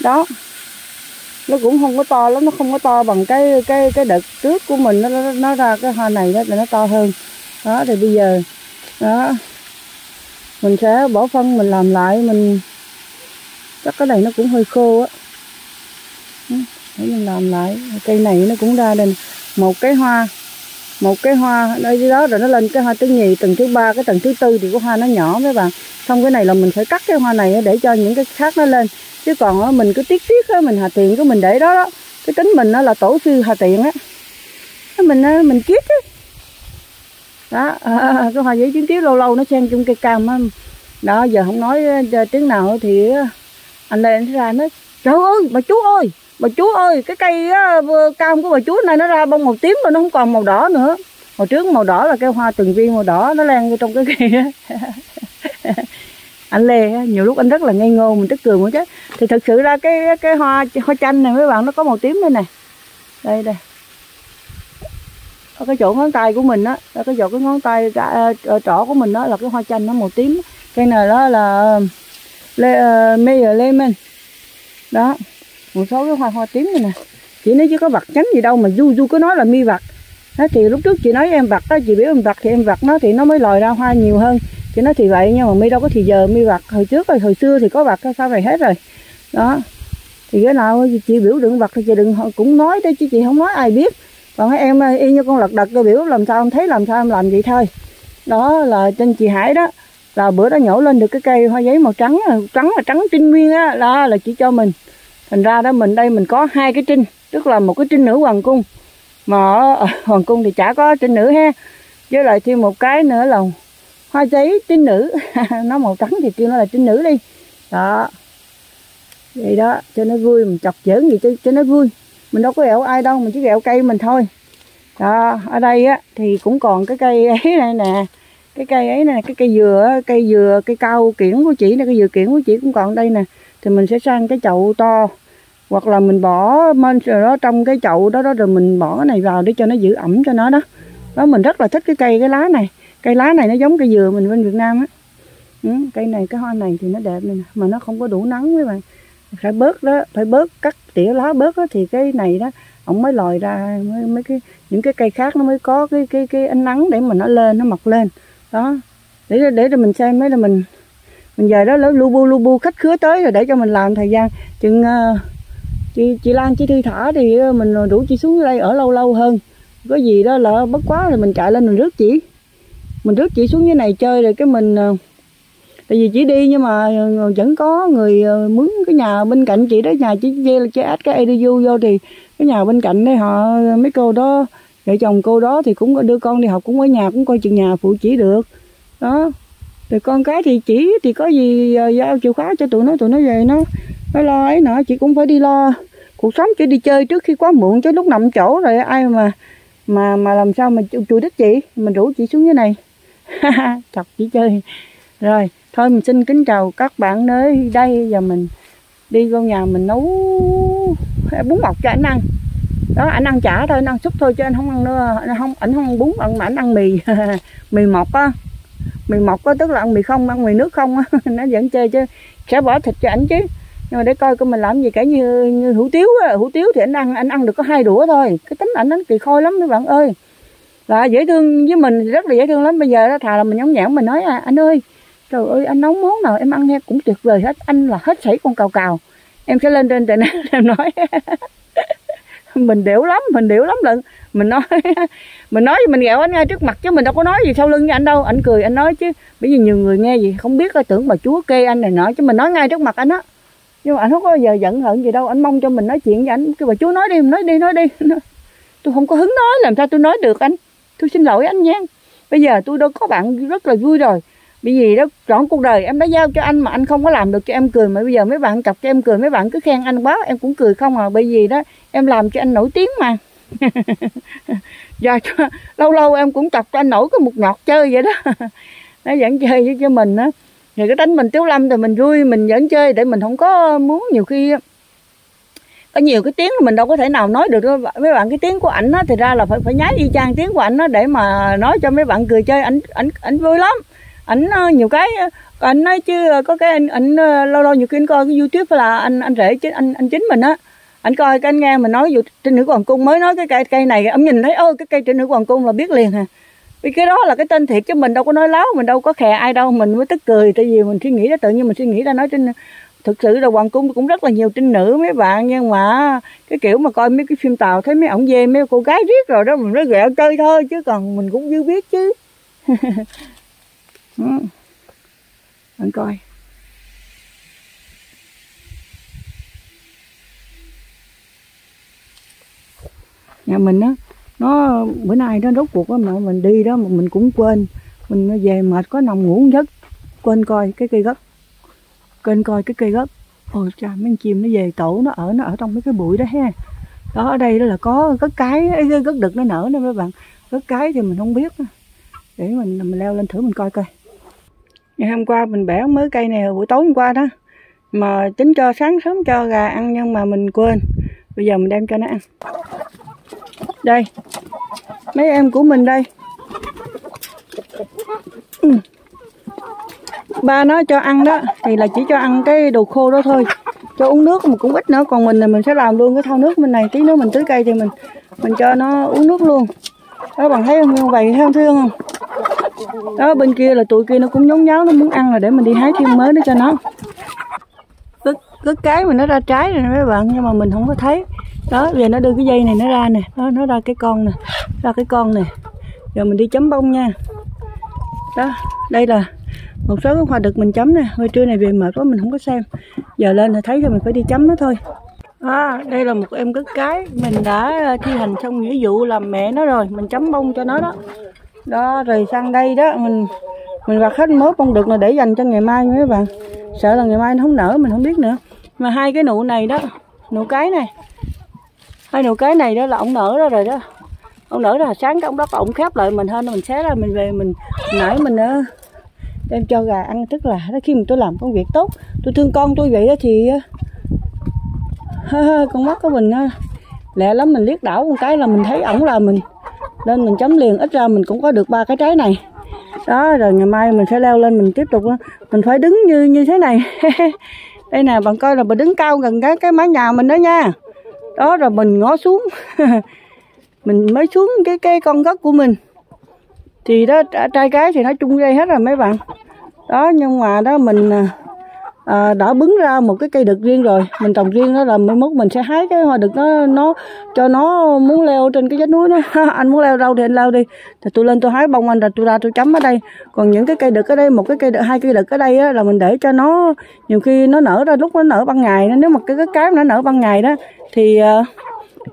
Đó. Nó cũng không có to lắm nó không có to bằng cái cái cái đợt trước của mình nó nó ra cái hoa này đó là nó to hơn. Đó thì bây giờ đó mình sẽ bỏ phân mình làm lại mình chắc cái này nó cũng hơi khô á. Ừ, để mình làm lại. Cây này nó cũng ra đây một cái hoa. Một cái hoa. Đây đó rồi nó lên cái hoa thứ nhì tầng thứ ba cái tầng thứ tư thì cái hoa nó nhỏ mấy bạn. Xong cái này là mình phải cắt cái hoa này để cho những cái khác nó lên. Chứ còn mình cứ tiếc tiếc mình hà tiền của mình để đó đó. Cái tính mình nó là tổ sư hà tiền á. Mình mình kiết á. Đó à, à, à, cái hoa giấy trứng tiếu lâu lâu nó xen chung cây cam á. Đó giờ không nói à, tiếng nào thì anh lên anh ra nói trời ơi bà chú ơi bà chú ơi cái cây á, cam của bà chú này nó ra bông màu tím rồi nó không còn màu đỏ nữa. Hồi trước màu đỏ là cái hoa từng viên màu đỏ nó lan vô trong cái cây á. Anh lê nhiều lúc anh rất là ngây ngô mình tức cười quá chứ. Thì thật sự ra cái cái hoa hoa chanh này mấy bạn nó có màu tím đây nè. Đây đây. Ở cái chỗ ngón tay của mình á ở cái chỗ cái ngón tay cả ở trỏ của mình đó là cái hoa chanh nó màu tím. Cây này đó là lê uh, lê lemon đó một số cái hoa hoa tím này nè. Chị nói chứ có vặt trắng gì đâu mà du du cứ nói là mi vặt. Đó thì lúc trước chị nói em vặt đó chị biểu em vặt thì em vặt nó thì nó mới lòi ra hoa nhiều hơn. Chị nói thì vậy nhưng mà mi đâu có thì giờ mi vặt. Hồi trước rồi hồi xưa thì có vặt sao này hết rồi. Đó thì cái nào chị biểu đừng vặt thì chị đừng cũng nói đấy chứ chị không nói ai biết. Còn em y như con lật đật cơ biểu làm sao em thấy làm sao em làm vậy thôi. Đó là trên chị Hải đó là bữa đó nhổ lên được cái cây hoa giấy màu trắng trắng là trắng trinh nguyên á là là chỉ cho mình. Thành ra đó mình đây mình có hai cái trinh tức là một cái trinh nữ hoàng cung. Mà ở hoàng cung thì chả có trinh nữ ha với lại thêm một cái nữa là hoa giấy trinh nữ nó màu trắng thì kêu nó là trinh nữ đi. Đó. Vậy đó cho nó vui mình chọc giỡn gì cho, cho nó vui. Mình đâu có ghẹo ai đâu mình chỉ ghẹo cây mình thôi. Đó ở đây á thì cũng còn cái cây ấy này nè cái cây ấy nè cái cây dừa cây dừa cây cao kiển của chị nè cây dừa kiển của chị cũng còn đây nè. Thì mình sẽ sang cái chậu to hoặc là mình bỏ men đó trong cái chậu đó đó rồi mình bỏ cái này vào để cho nó giữ ẩm cho nó đó. Đó mình rất là thích cái cây cái lá này. Cây lá này nó giống cây dừa mình bên Việt Nam á. Ừ, cây này cái hoa này thì nó đẹp này nè mà nó không có đủ nắng với bạn. Phải bớt đó phải bớt cắt tỉa lá bớt đó thì cái này đó ổng mới lòi ra mới mấy cái những cái cây khác nó mới có cái cái cái ánh nắng để mà nó lên nó mọc lên đó. Để để cho mình xem mấy là mình mình về đó lu bu lu bu khách khứa tới rồi để cho mình làm thời gian. Chừng uh, chị chị Lan chị Thi thả thì ờ, mình đủ chị xuống đây ở lâu lâu hơn. Có gì đó là bất quá thì mình chạy lên mình rước chị. Mình rước chị xuống dưới này chơi rồi cái mình uh, tại vì chỉ đi nhưng mà vẫn có người mướn cái nhà bên cạnh chị đó. Nhà chị về là chị ách cái edu vô thì cái nhà bên cạnh đây họ mấy cô đó vợ chồng cô đó thì cũng đưa con đi học cũng ở nhà, cũng coi chừng nhà phụ chỉ được. Đó. Rồi con cái thì chỉ, thì có gì ờ, giao chìa khóa cho tụi nó tụi nó về nó nó lo ấy nữa chị cũng phải đi lo. Cuộc sống chỉ đi chơi trước khi quá muộn chứ lúc nằm chỗ rồi ai mà mà mà làm sao mà chùi đích chị, mình rủ chị xuống dưới này. Chọc chị chơi. Rồi, thôi mình xin kính chào các bạn nơi đây và mình đi vô nhà mình nấu bún mọc cho anh ăn đó anh ăn chả thôi anh ăn súp thôi chứ anh không ăn nữa. Anh không ảnh không ăn bún ăn mà anh ăn mì. Mì mọc á. Mì mọc á tức là ăn mì không ăn mì nước không á. Nó vẫn chơi chứ. Sẽ bỏ thịt cho ảnh chứ. Nhưng mà để coi coi mình làm gì cả như như hủ tiếu á. Hủ tiếu thì anh ăn anh ăn được có hai đũa thôi. Cái tính ảnh nó kỳ khôi lắm mấy bạn ơi. Là dễ thương với mình rất là dễ thương lắm. Bây giờ đó thà là mình nhõng nhẽo mình nói à, anh ơi trời ơi anh nấu món nào em ăn nghe cũng tuyệt vời hết. Anh là hết sảy con cào cào. Em sẽ lên trên trên em nói mình điểu lắm, mình điểu lắm lận mình nói mình nói mình ghẹo anh ngay trước mặt chứ mình đâu có nói gì sau lưng với anh đâu. Anh cười, anh nói chứ, bởi vì nhiều người nghe gì không biết là tưởng bà chúa kê anh này nọ chứ mình nói ngay trước mặt anh á. Nhưng mà anh không có giờ giận hận gì đâu, anh mong cho mình nói chuyện với anh cái bà chúa nói đi nói đi nói đi. Tôi không có hứng nói, làm sao tôi nói được anh? Tôi xin lỗi anh nha. Bây giờ tôi đâu có bạn rất là vui rồi bởi vì đó trọn cuộc đời em đã giao cho anh mà anh không có làm được cho em cười. Mà bây giờ mấy bạn cặp cho em cười mấy bạn cứ khen anh quá em cũng cười không à. Bởi vì đó em làm cho anh nổi tiếng mà. Giờ cho, lâu lâu em cũng chọc cho anh nổi có một ngọt chơi vậy đó. Nó vẫn chơi với cho mình á. Thì cái đánh mình tiếu lâm thì mình vui mình vẫn chơi để mình không có muốn nhiều khi có nhiều cái tiếng mình đâu có thể nào nói được đâu. Mấy bạn cái tiếng của ảnh á thì ra là phải phải nhái y chang tiếng của ảnh á để mà nói cho mấy bạn cười chơi. Ảnh ảnh ảnh vui lắm ảnh ờ, nhiều cái ờ, anh nói chứ ờ, có cái anh anh lâu lâu nhiều khi anh coi cái youtube là anh anh rể chứ anh anh chính mình á. Anh coi cái anh nghe mình nói trên nữ hoàng cung mới nói cái cây cây này, ông nhìn thấy ôi cái cây trên nữ hoàng cung là biết liền hả? Vì cái đó là cái tên thiệt chứ mình đâu có nói láo, mình đâu có khè ai đâu, mình mới tức cười, tại vì mình suy nghĩ đó, tự nhiên mình suy nghĩ ra nói trên, thực sự là hoàng cung cũng rất là nhiều trinh nữ, mấy bạn, nhưng mà cái kiểu mà coi mấy cái phim tàu thấy mấy ổng dê, mấy cô gái riết rồi đó, mình nói ghẹo chơi thôi, chứ còn mình cũng chưa biết chứ. ừ. anh coi. Nhà mình á, nó, bữa nay nó rốt cuộc á mà mình đi đó mà mình cũng quên. Mình về mệt có nằm ngủ giấc. Quên coi cái cây gấc quên coi cái cây gấc ôi cha, mấy chim nó về tổ, nó ở nó ở trong mấy cái bụi đó ha. Đó, ở đây đó là có gấc cái gấc đực nó nở nè mấy bạn. Gấc cái thì mình không biết để mình mình leo lên thử mình coi coi ngày hôm qua mình bẻ mới cây này, buổi tối hôm qua đó. Mà tính cho sáng sớm cho gà ăn nhưng mà mình quên. Bây giờ mình đem cho nó ăn. Đây. Mấy em của mình đây. Ừ. ba nó cho ăn đó. Thì là chỉ cho ăn cái đồ khô đó thôi. Cho uống nước mà cũng ít nữa. Còn mình thì mình sẽ làm luôn cái thau nước bên này. Tí nữa mình tưới cây thì mình mình cho nó uống nước luôn. Đó, bạn thấy không? Như vậy thấy không thương không? Đó bên kia là tụi kia nó cũng nhốn nháo nó muốn ăn rồi để mình đi hái thêm mới để cho nó. Cứ cứ cái mà nó ra trái rồi mấy bạn nhưng mà mình không có thấy. Đó giờ nó đưa cái dây này nó ra nè. Đó nó ra cái con nè ra cái con nè. Giờ mình đi chấm bông nha. Đó đây là một số cái hoa đực mình chấm nè. Hồi trưa này về mệt quá mình không có xem. Giờ lên là thấy rồi mình phải đi chấm nó thôi. À, đây là một em cất cái. Mình đã thi hành xong nghĩa vụ làm mẹ nó rồi. Mình chấm bông cho nó đó đó, rồi sang đây đó, mình mình vặt hết mớ bông được là để dành cho ngày mai mấy bạn. Sợ là ngày mai nó không nở, mình không biết nữa. Mà hai cái nụ này đó, nụ cái này, hai nụ cái này đó là ông nở ra rồi đó. Ông nở ra, sáng cái ông đó ông khép lại mình hơn, mình xé ra, mình về, mình nãy mình nữa đem cho gà ăn. Tức là khi mà tôi làm công việc tốt, tôi thương con tôi vậy đó thì ờ, con mắt của mình ờ, lẹ lắm, mình liếc đảo một cái là mình thấy ổng là mình lên mình chấm liền, ít ra mình cũng có được ba cái trái này. Đó, rồi ngày mai mình sẽ leo lên, mình tiếp tục mình phải đứng như như thế này. Đây nè, bạn coi là mình đứng cao gần cái cái mái nhà mình đó nha. Đó, rồi mình ngó xuống. Mình mới xuống cái cái con gốc của mình. Thì đó, trai cái thì nói chung dây hết rồi mấy bạn. Đó, nhưng mà đó mình à, à, đã bứng ra một cái cây đực riêng rồi. Mình trồng riêng đó là mới mốt mình sẽ hái cái hoa đực nó nó cho nó muốn leo trên cái vách núi đó. Anh muốn leo rau thì anh leo đi. Thì tôi lên tôi hái bông anh rồi tôi ra tôi chấm ở đây. Còn những cái cây đực ở đây một cái cây đực hai cây đực ở đây á, là mình để cho nó nhiều khi nó nở ra lúc nó nở ban ngày nếu mà cái cái cái nó nở ban ngày đó thì uh,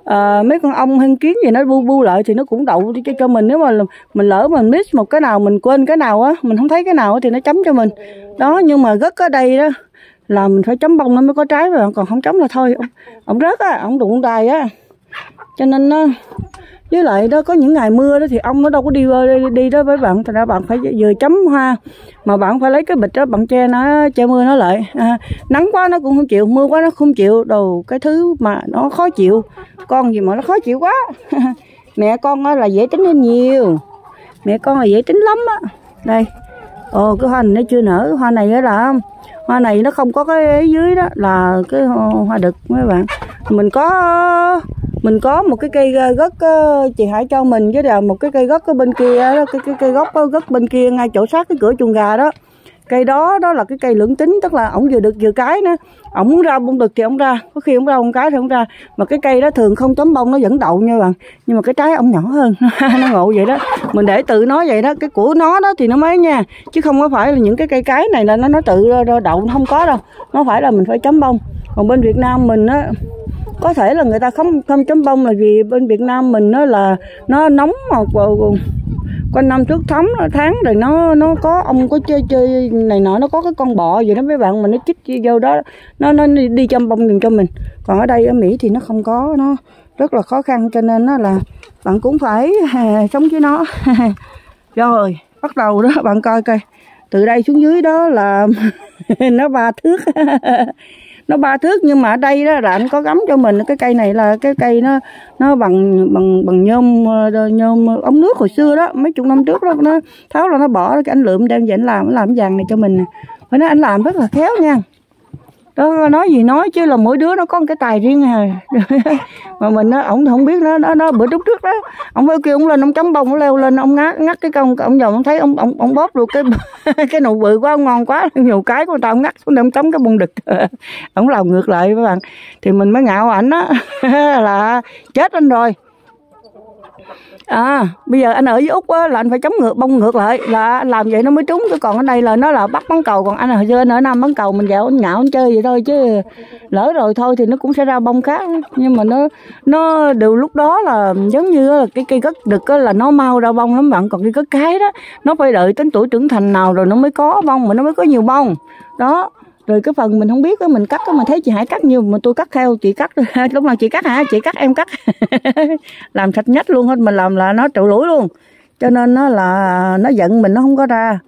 à, mấy con ong hăng kiến gì nó bu bu lại thì nó cũng đậu cho cho mình. Nếu mà mình lỡ mình miss một cái nào mình quên cái nào á mình không thấy cái nào thì nó chấm cho mình. Đó nhưng mà gất ở đây đó là mình phải chấm bông nó mới có trái mà còn không chấm là thôi. Ông, ông rớt á ông đụng đài á. Cho nên nó với lại đó có những ngày mưa đó thì ông nó đâu có đi đi, đi đó với bạn. Thành ra bạn phải vừa chấm hoa mà bạn phải lấy cái bịch đó bạn che nó che mưa nó lại. À, nắng quá nó cũng không chịu mưa quá nó không chịu. Đồ cái thứ mà nó khó chịu con gì mà nó khó chịu quá. Mẹ con là dễ tính hơn nhiều. Mẹ con là dễ tính lắm á. Đây. Ồ cái hoa này nó chưa nở. Hoa này đó là hoa này nó không có cái dưới đó là cái hoa đực mấy bạn. Mình có mình có một cái cây ờ, gốc ờ, chị Hải cho mình với là một cái cây gốc ở bên kia đó, cái cái cây gốc ờ, gốc bên kia ngay chỗ sát cái cửa chuồng gà đó. Cây đó đó là cái cây lưỡng tính tức là ổng vừa được vừa cái nữa. Ổng muốn ra bông đực thì ổng ra có khi ổng ra bông cái thì ổng ra. Mà cái cây đó thường không tóm bông nó vẫn đậu nha bạn. Nhưng mà cái trái ổng nhỏ hơn nó ngộ vậy đó. Mình để tự nó vậy đó cái của nó đó thì nó mới nha. Chứ không có phải là những cái cây cái này là nó nó tự đậu không có đâu. Nó phải là mình phải chấm bông. Còn bên Việt Nam mình á có thể là người ta không không chấm bông là vì bên Việt Nam mình nó là nó nóng mà quanh năm trước thấm tháng rồi nó nó có ông có chơi chơi này nọ nó có cái con bọ gì đó mấy bạn mà nó chích vô đó nó nó đi chăm bông giùm cho mình. Còn ở đây ở Mỹ thì nó không có nó rất là khó khăn cho nên nó là bạn cũng phải à, sống với nó. Rồi bắt đầu đó bạn coi coi. Từ đây xuống dưới đó là nó ba thước nó ba thước nhưng mà ở đây đó là anh có gắm cho mình cái cây này là cái cây nó nó bằng bằng bằng nhôm ờ, nhôm ống nước hồi xưa đó. Mấy chục năm trước đó, nó tháo là nó bỏ cái anh lượm đem về anh làm làm vàng này cho mình phải nói anh làm rất là khéo nha đó nói gì nói chứ là mỗi đứa nó có một cái tài riêng à. Mà mình nó ổng không biết nó nó nó bữa lúc trước đó ông kêu ông lên ông chấm bông ông leo lên ông ngắt ngắt cái con ông dòng ông thấy ông ông ông bóp được cái cái nụ bự quá ngon quá nhiều cái của tao ông ngắt xuống để ông chấm cái bông đực. Ông làm ngược lại các bạn. Thì mình mới ngạo ảnh đó là chết anh rồi à bây giờ anh ở với úc á, là anh phải chống ngược, bông ngược lại, là làm vậy nó mới trúng. Chứ còn ở đây là nó là bắt bắn cầu, còn anh hồi xưa anh ở nam bắn cầu, mình dạo anh nhạo anh chơi vậy thôi, chứ lỡ rồi thôi thì nó cũng sẽ ra bông khác. Nhưng mà nó nó đều lúc đó là giống như là cái cây cất đực là nó mau ra bông lắm bạn. Còn cái cất cái đó, nó phải đợi đến tuổi trưởng thành nào rồi nó mới có bông, mà nó mới có nhiều bông. Đó rồi cái phần mình không biết đó, mình cắt đó, mà thấy chị Hải cắt nhiều mà tôi cắt theo chị cắt lúc nào chị cắt hả? Chị cắt em cắt. Làm sạch nhất luôn hết mình làm là nó trụ lũi luôn. Cho nên nó là nó giận mình nó không có ra.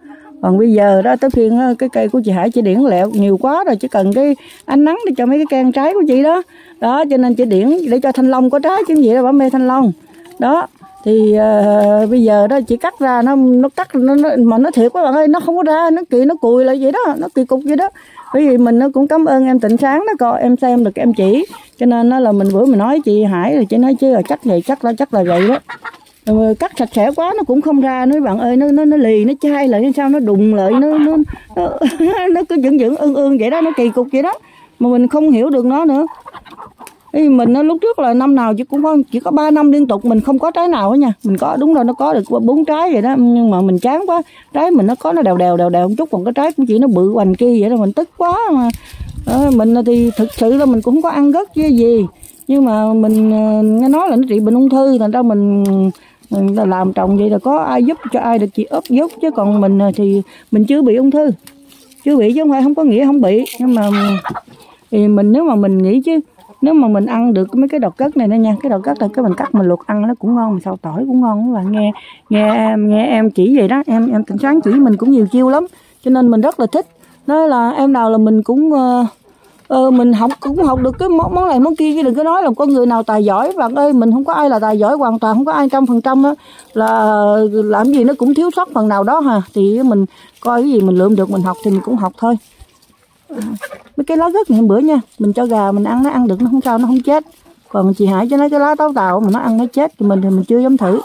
Còn bây giờ đó tới phiên cái cây của chị Hải chị điển lẹo nhiều quá rồi chỉ cần cái ánh nắng để cho mấy cái can trái của chị đó. Đó cho nên chị điển để cho thanh long có trái chứ gì đó bảo mê thanh long. Đó thì uh, bây giờ đó chị cắt ra nó nó cắt nó, nó mà nó thiệt quá bạn ơi nó không có ra nó kỳ nó cùi lại vậy đó nó kỳ cục vậy đó bởi vì mình nó cũng cảm ơn em tịnh sáng đó coi em xem được em chỉ. Cho nên nó là mình bữa mình nói chị Hải rồi chị nói chứ là chắc vậy chắc là chắc là vậy đó. Rồi cắt sạch sẽ quá nó cũng không ra nói bạn ơi nó nó nó lì nó chai lại sao nó đùng lại nó nó nó, nó cứ dưỡng dưỡng ương ương vậy đó nó kỳ cục vậy đó. Mà mình không hiểu được nó nữa. Ý mình lúc trước là năm nào chỉ cũng có chỉ có 3 năm liên tục mình không có trái nào hết nha. Mình có đúng rồi nó có được bốn trái vậy đó. Nhưng mà mình chán quá. Trái mình nó có nó đều đều đều đều một chút còn cái trái cũng chỉ nó bự hoành kia vậy đó mình tức quá mà. À, mình thì thực sự là mình cũng không có ăn gất chứ gì. Nhưng mà mình ờ, nghe nói là nó trị bệnh ung thư thành ra mình ờ, mình làm trồng vậy là có ai giúp cho ai được chị ốp giúp chứ còn mình thì mình chưa bị ung thư. Chưa bị chứ không phải không có nghĩa không bị. Nhưng mà thì mình nếu mà mình nghĩ chứ nếu mà mình ăn được mấy cái đọt cất này nữa nha cái đọt cất này cái mình cắt mình luộc ăn nó cũng ngon xào tỏi cũng ngon các bạn. Nghe nghe em nghe em chỉ vậy đó em em tỉnh sáng chỉ mình cũng nhiều chiêu lắm cho nên mình rất là thích. Đó là em nào là mình cũng uh, uh, mình học cũng học được cái món, món này món kia chứ đừng có nói là có người nào tài giỏi. Bạn ơi mình không có ai là tài giỏi hoàn toàn không có ai trăm phần trăm là làm gì nó cũng thiếu sót phần nào đó ha thì mình coi cái gì mình lượm được mình học thì mình cũng học thôi mấy cái lá rất ngày bữa nha mình cho gà mình ăn nó ăn được nó không sao nó không chết. Còn chị Hải cho nó cái lá táo tàu mà nó ăn nó chết thì mình thì mình chưa dám thử.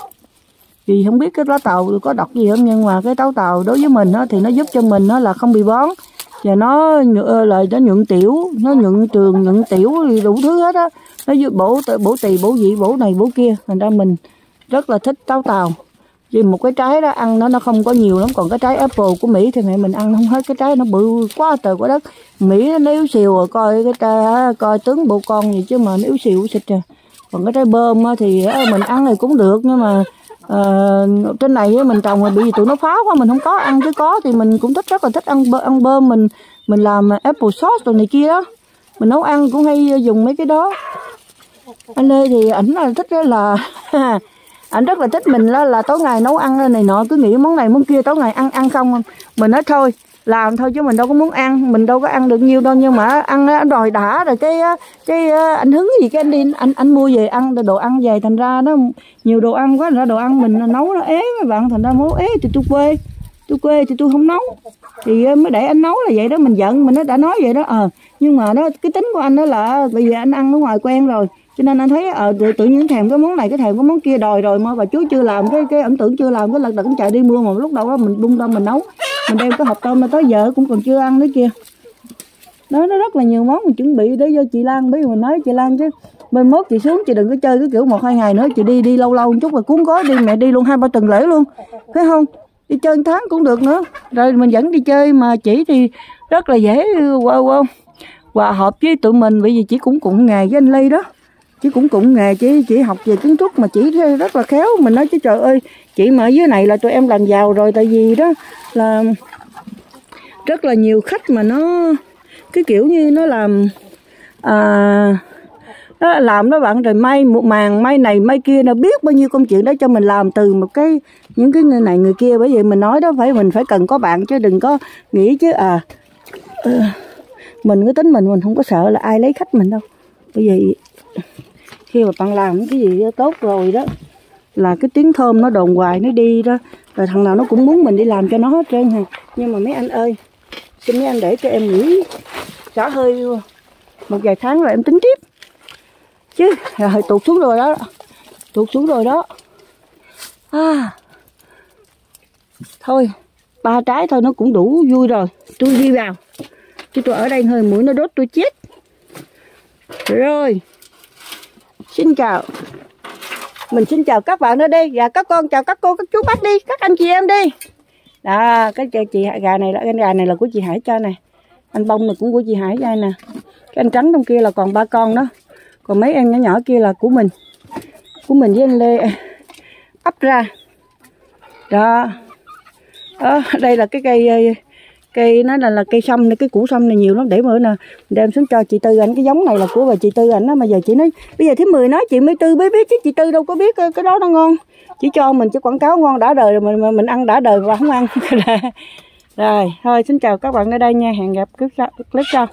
Vì không biết cái lá tàu có độc gì không nhưng mà cái táo tàu đối với mình đó, thì nó giúp cho mình nó là không bị bón. Và nó lời nó nhuận tiểu nó nhuận trường nhuận tiểu đủ thứ hết á. Nó bổ bổ tỳ bổ vị bổ này bổ kia. Thành ra mình rất là thích táo tàu vì một cái trái đó ăn nó nó không có nhiều lắm. Còn cái trái apple của mỹ thì mẹ mình ăn không hết. Cái trái nó bự quá trời quá đất. Mỹ nó yếu xìu rồi coi cái trái coi tướng bộ con gì chứ mà nó yếu xìu xịt rồi còn cái trái bơm thì mình ăn thì cũng được. Nhưng mà uh, trên này mình trồng rồi bị tụi nó phá quá mình không có ăn. Chứ có thì mình cũng thích rất là thích ăn ăn bơm. Mình mình làm apple sauce rồi này kia đó. Mình nấu ăn cũng hay dùng mấy cái đó. Anh ơi thì ảnh là thích là anh rất là thích mình là, là tối ngày nấu ăn này nọ cứ nghĩ món này món kia tối ngày ăn ăn không. Mình nói thôi làm thôi chứ mình đâu có muốn ăn mình đâu có ăn được nhiều đâu. Nhưng mà ăn nó đòi đã rồi cái cái anh hứng gì cái anh đi anh anh mua về ăn đồ ăn về thành ra nó nhiều đồ ăn quá ra đồ ăn mình nấu nó ế các bạn thành ra muốn ế thì tôi quê tôi quê thì tôi không nấu. Thì mới để anh nấu là vậy đó mình giận mình nó đã nói vậy đó ờ. À, nhưng mà nó cái tính của anh đó là bây giờ anh ăn ở ngoài quen rồi cho nên anh thấy ờ tự, tự nhiên thèm cái món này cái thèm cái món kia đòi rồi mà bà chú chưa làm cái cái ấn tượng chưa làm cái lật đật chạy đi mua mà lúc đầu đó mình bung ra mình nấu. Mình đem cái hộp tôm mà tới giờ cũng còn chưa ăn nữa kia đó nó rất là nhiều món mình chuẩn bị để cho chị Lan bây giờ mình nói chị Lan chứ. Bên mốt chị xuống chị đừng có chơi cái kiểu một hai ngày nữa chị đi đi lâu lâu một chút rồi cuốn gói đi mẹ đi luôn hai ba tuần lễ luôn. Phải không? Đi chơi tháng cũng được nữa. Rồi mình vẫn đi chơi mà chỉ thì rất là dễ wow, wow. hòa hợp với tụi mình bởi vì chỉ cũng cùng ngày với anh Ly đó chứ cũng cũng nghề chị chị học về kiến trúc mà chị rất là khéo. Mình nói chứ trời ơi chị mà ở dưới này là tụi em làm giàu rồi tại vì đó là rất là nhiều khách mà nó cái kiểu như nó làm à, nó làm đó bạn rồi may một màn may này may kia nó biết bao nhiêu công chuyện đó cho mình làm từ một cái những cái người này người kia. Bởi vậy mình nói đó phải mình phải cần có bạn chứ đừng có nghĩ chứ à ờ, mình cứ tính mình mình không có sợ là ai lấy khách mình đâu. Bởi vậy khi mà bạn làm cái gì tốt rồi đó, là cái tiếng thơm nó đồn hoài, nó đi đó. Rồi thằng nào nó cũng muốn mình đi làm cho nó hết trơn hả? Nhưng mà mấy anh ơi xin mấy anh để cho em nghỉ xả hơi một vài tháng rồi em tính tiếp. Chứ, rồi tụt xuống rồi đó. Tụt xuống rồi đó. À thôi, ba trái thôi, nó cũng đủ vui rồi. Tôi đi vào. Chứ tôi ở đây hơi mũi nó đốt tôi chết. Rồi. Xin chào. Mình xin chào các bạn ở đây. Và các con chào các cô, các chú bác đi Các anh chị em đi. Đó, cái chị gà này là cái gà này là của chị Hải cho này Anh bông này cũng của chị Hải cho nè. Cái anh trắng trong kia là còn ba con đó. Còn mấy em nhỏ nhỏ kia là của mình. Của mình với anh Lê. Ấp ra. Đó. Đó, đây là cái cây cây nó là, là cây sâm này cái củ sâm này nhiều lắm. Để bữa nè đem xuống cho chị tư ảnh. Cái giống này là của bà chị tư ảnh đó mà giờ chị nói bây giờ thứ mười nói chị mới tư biết biết chứ chị tư đâu có biết cái đó nó ngon. Chỉ cho mình chứ quảng cáo ngon đã đời rồi mình mình ăn đã đời và không ăn. Rồi thôi xin chào các bạn ở đây nha. Hẹn gặp clip sau.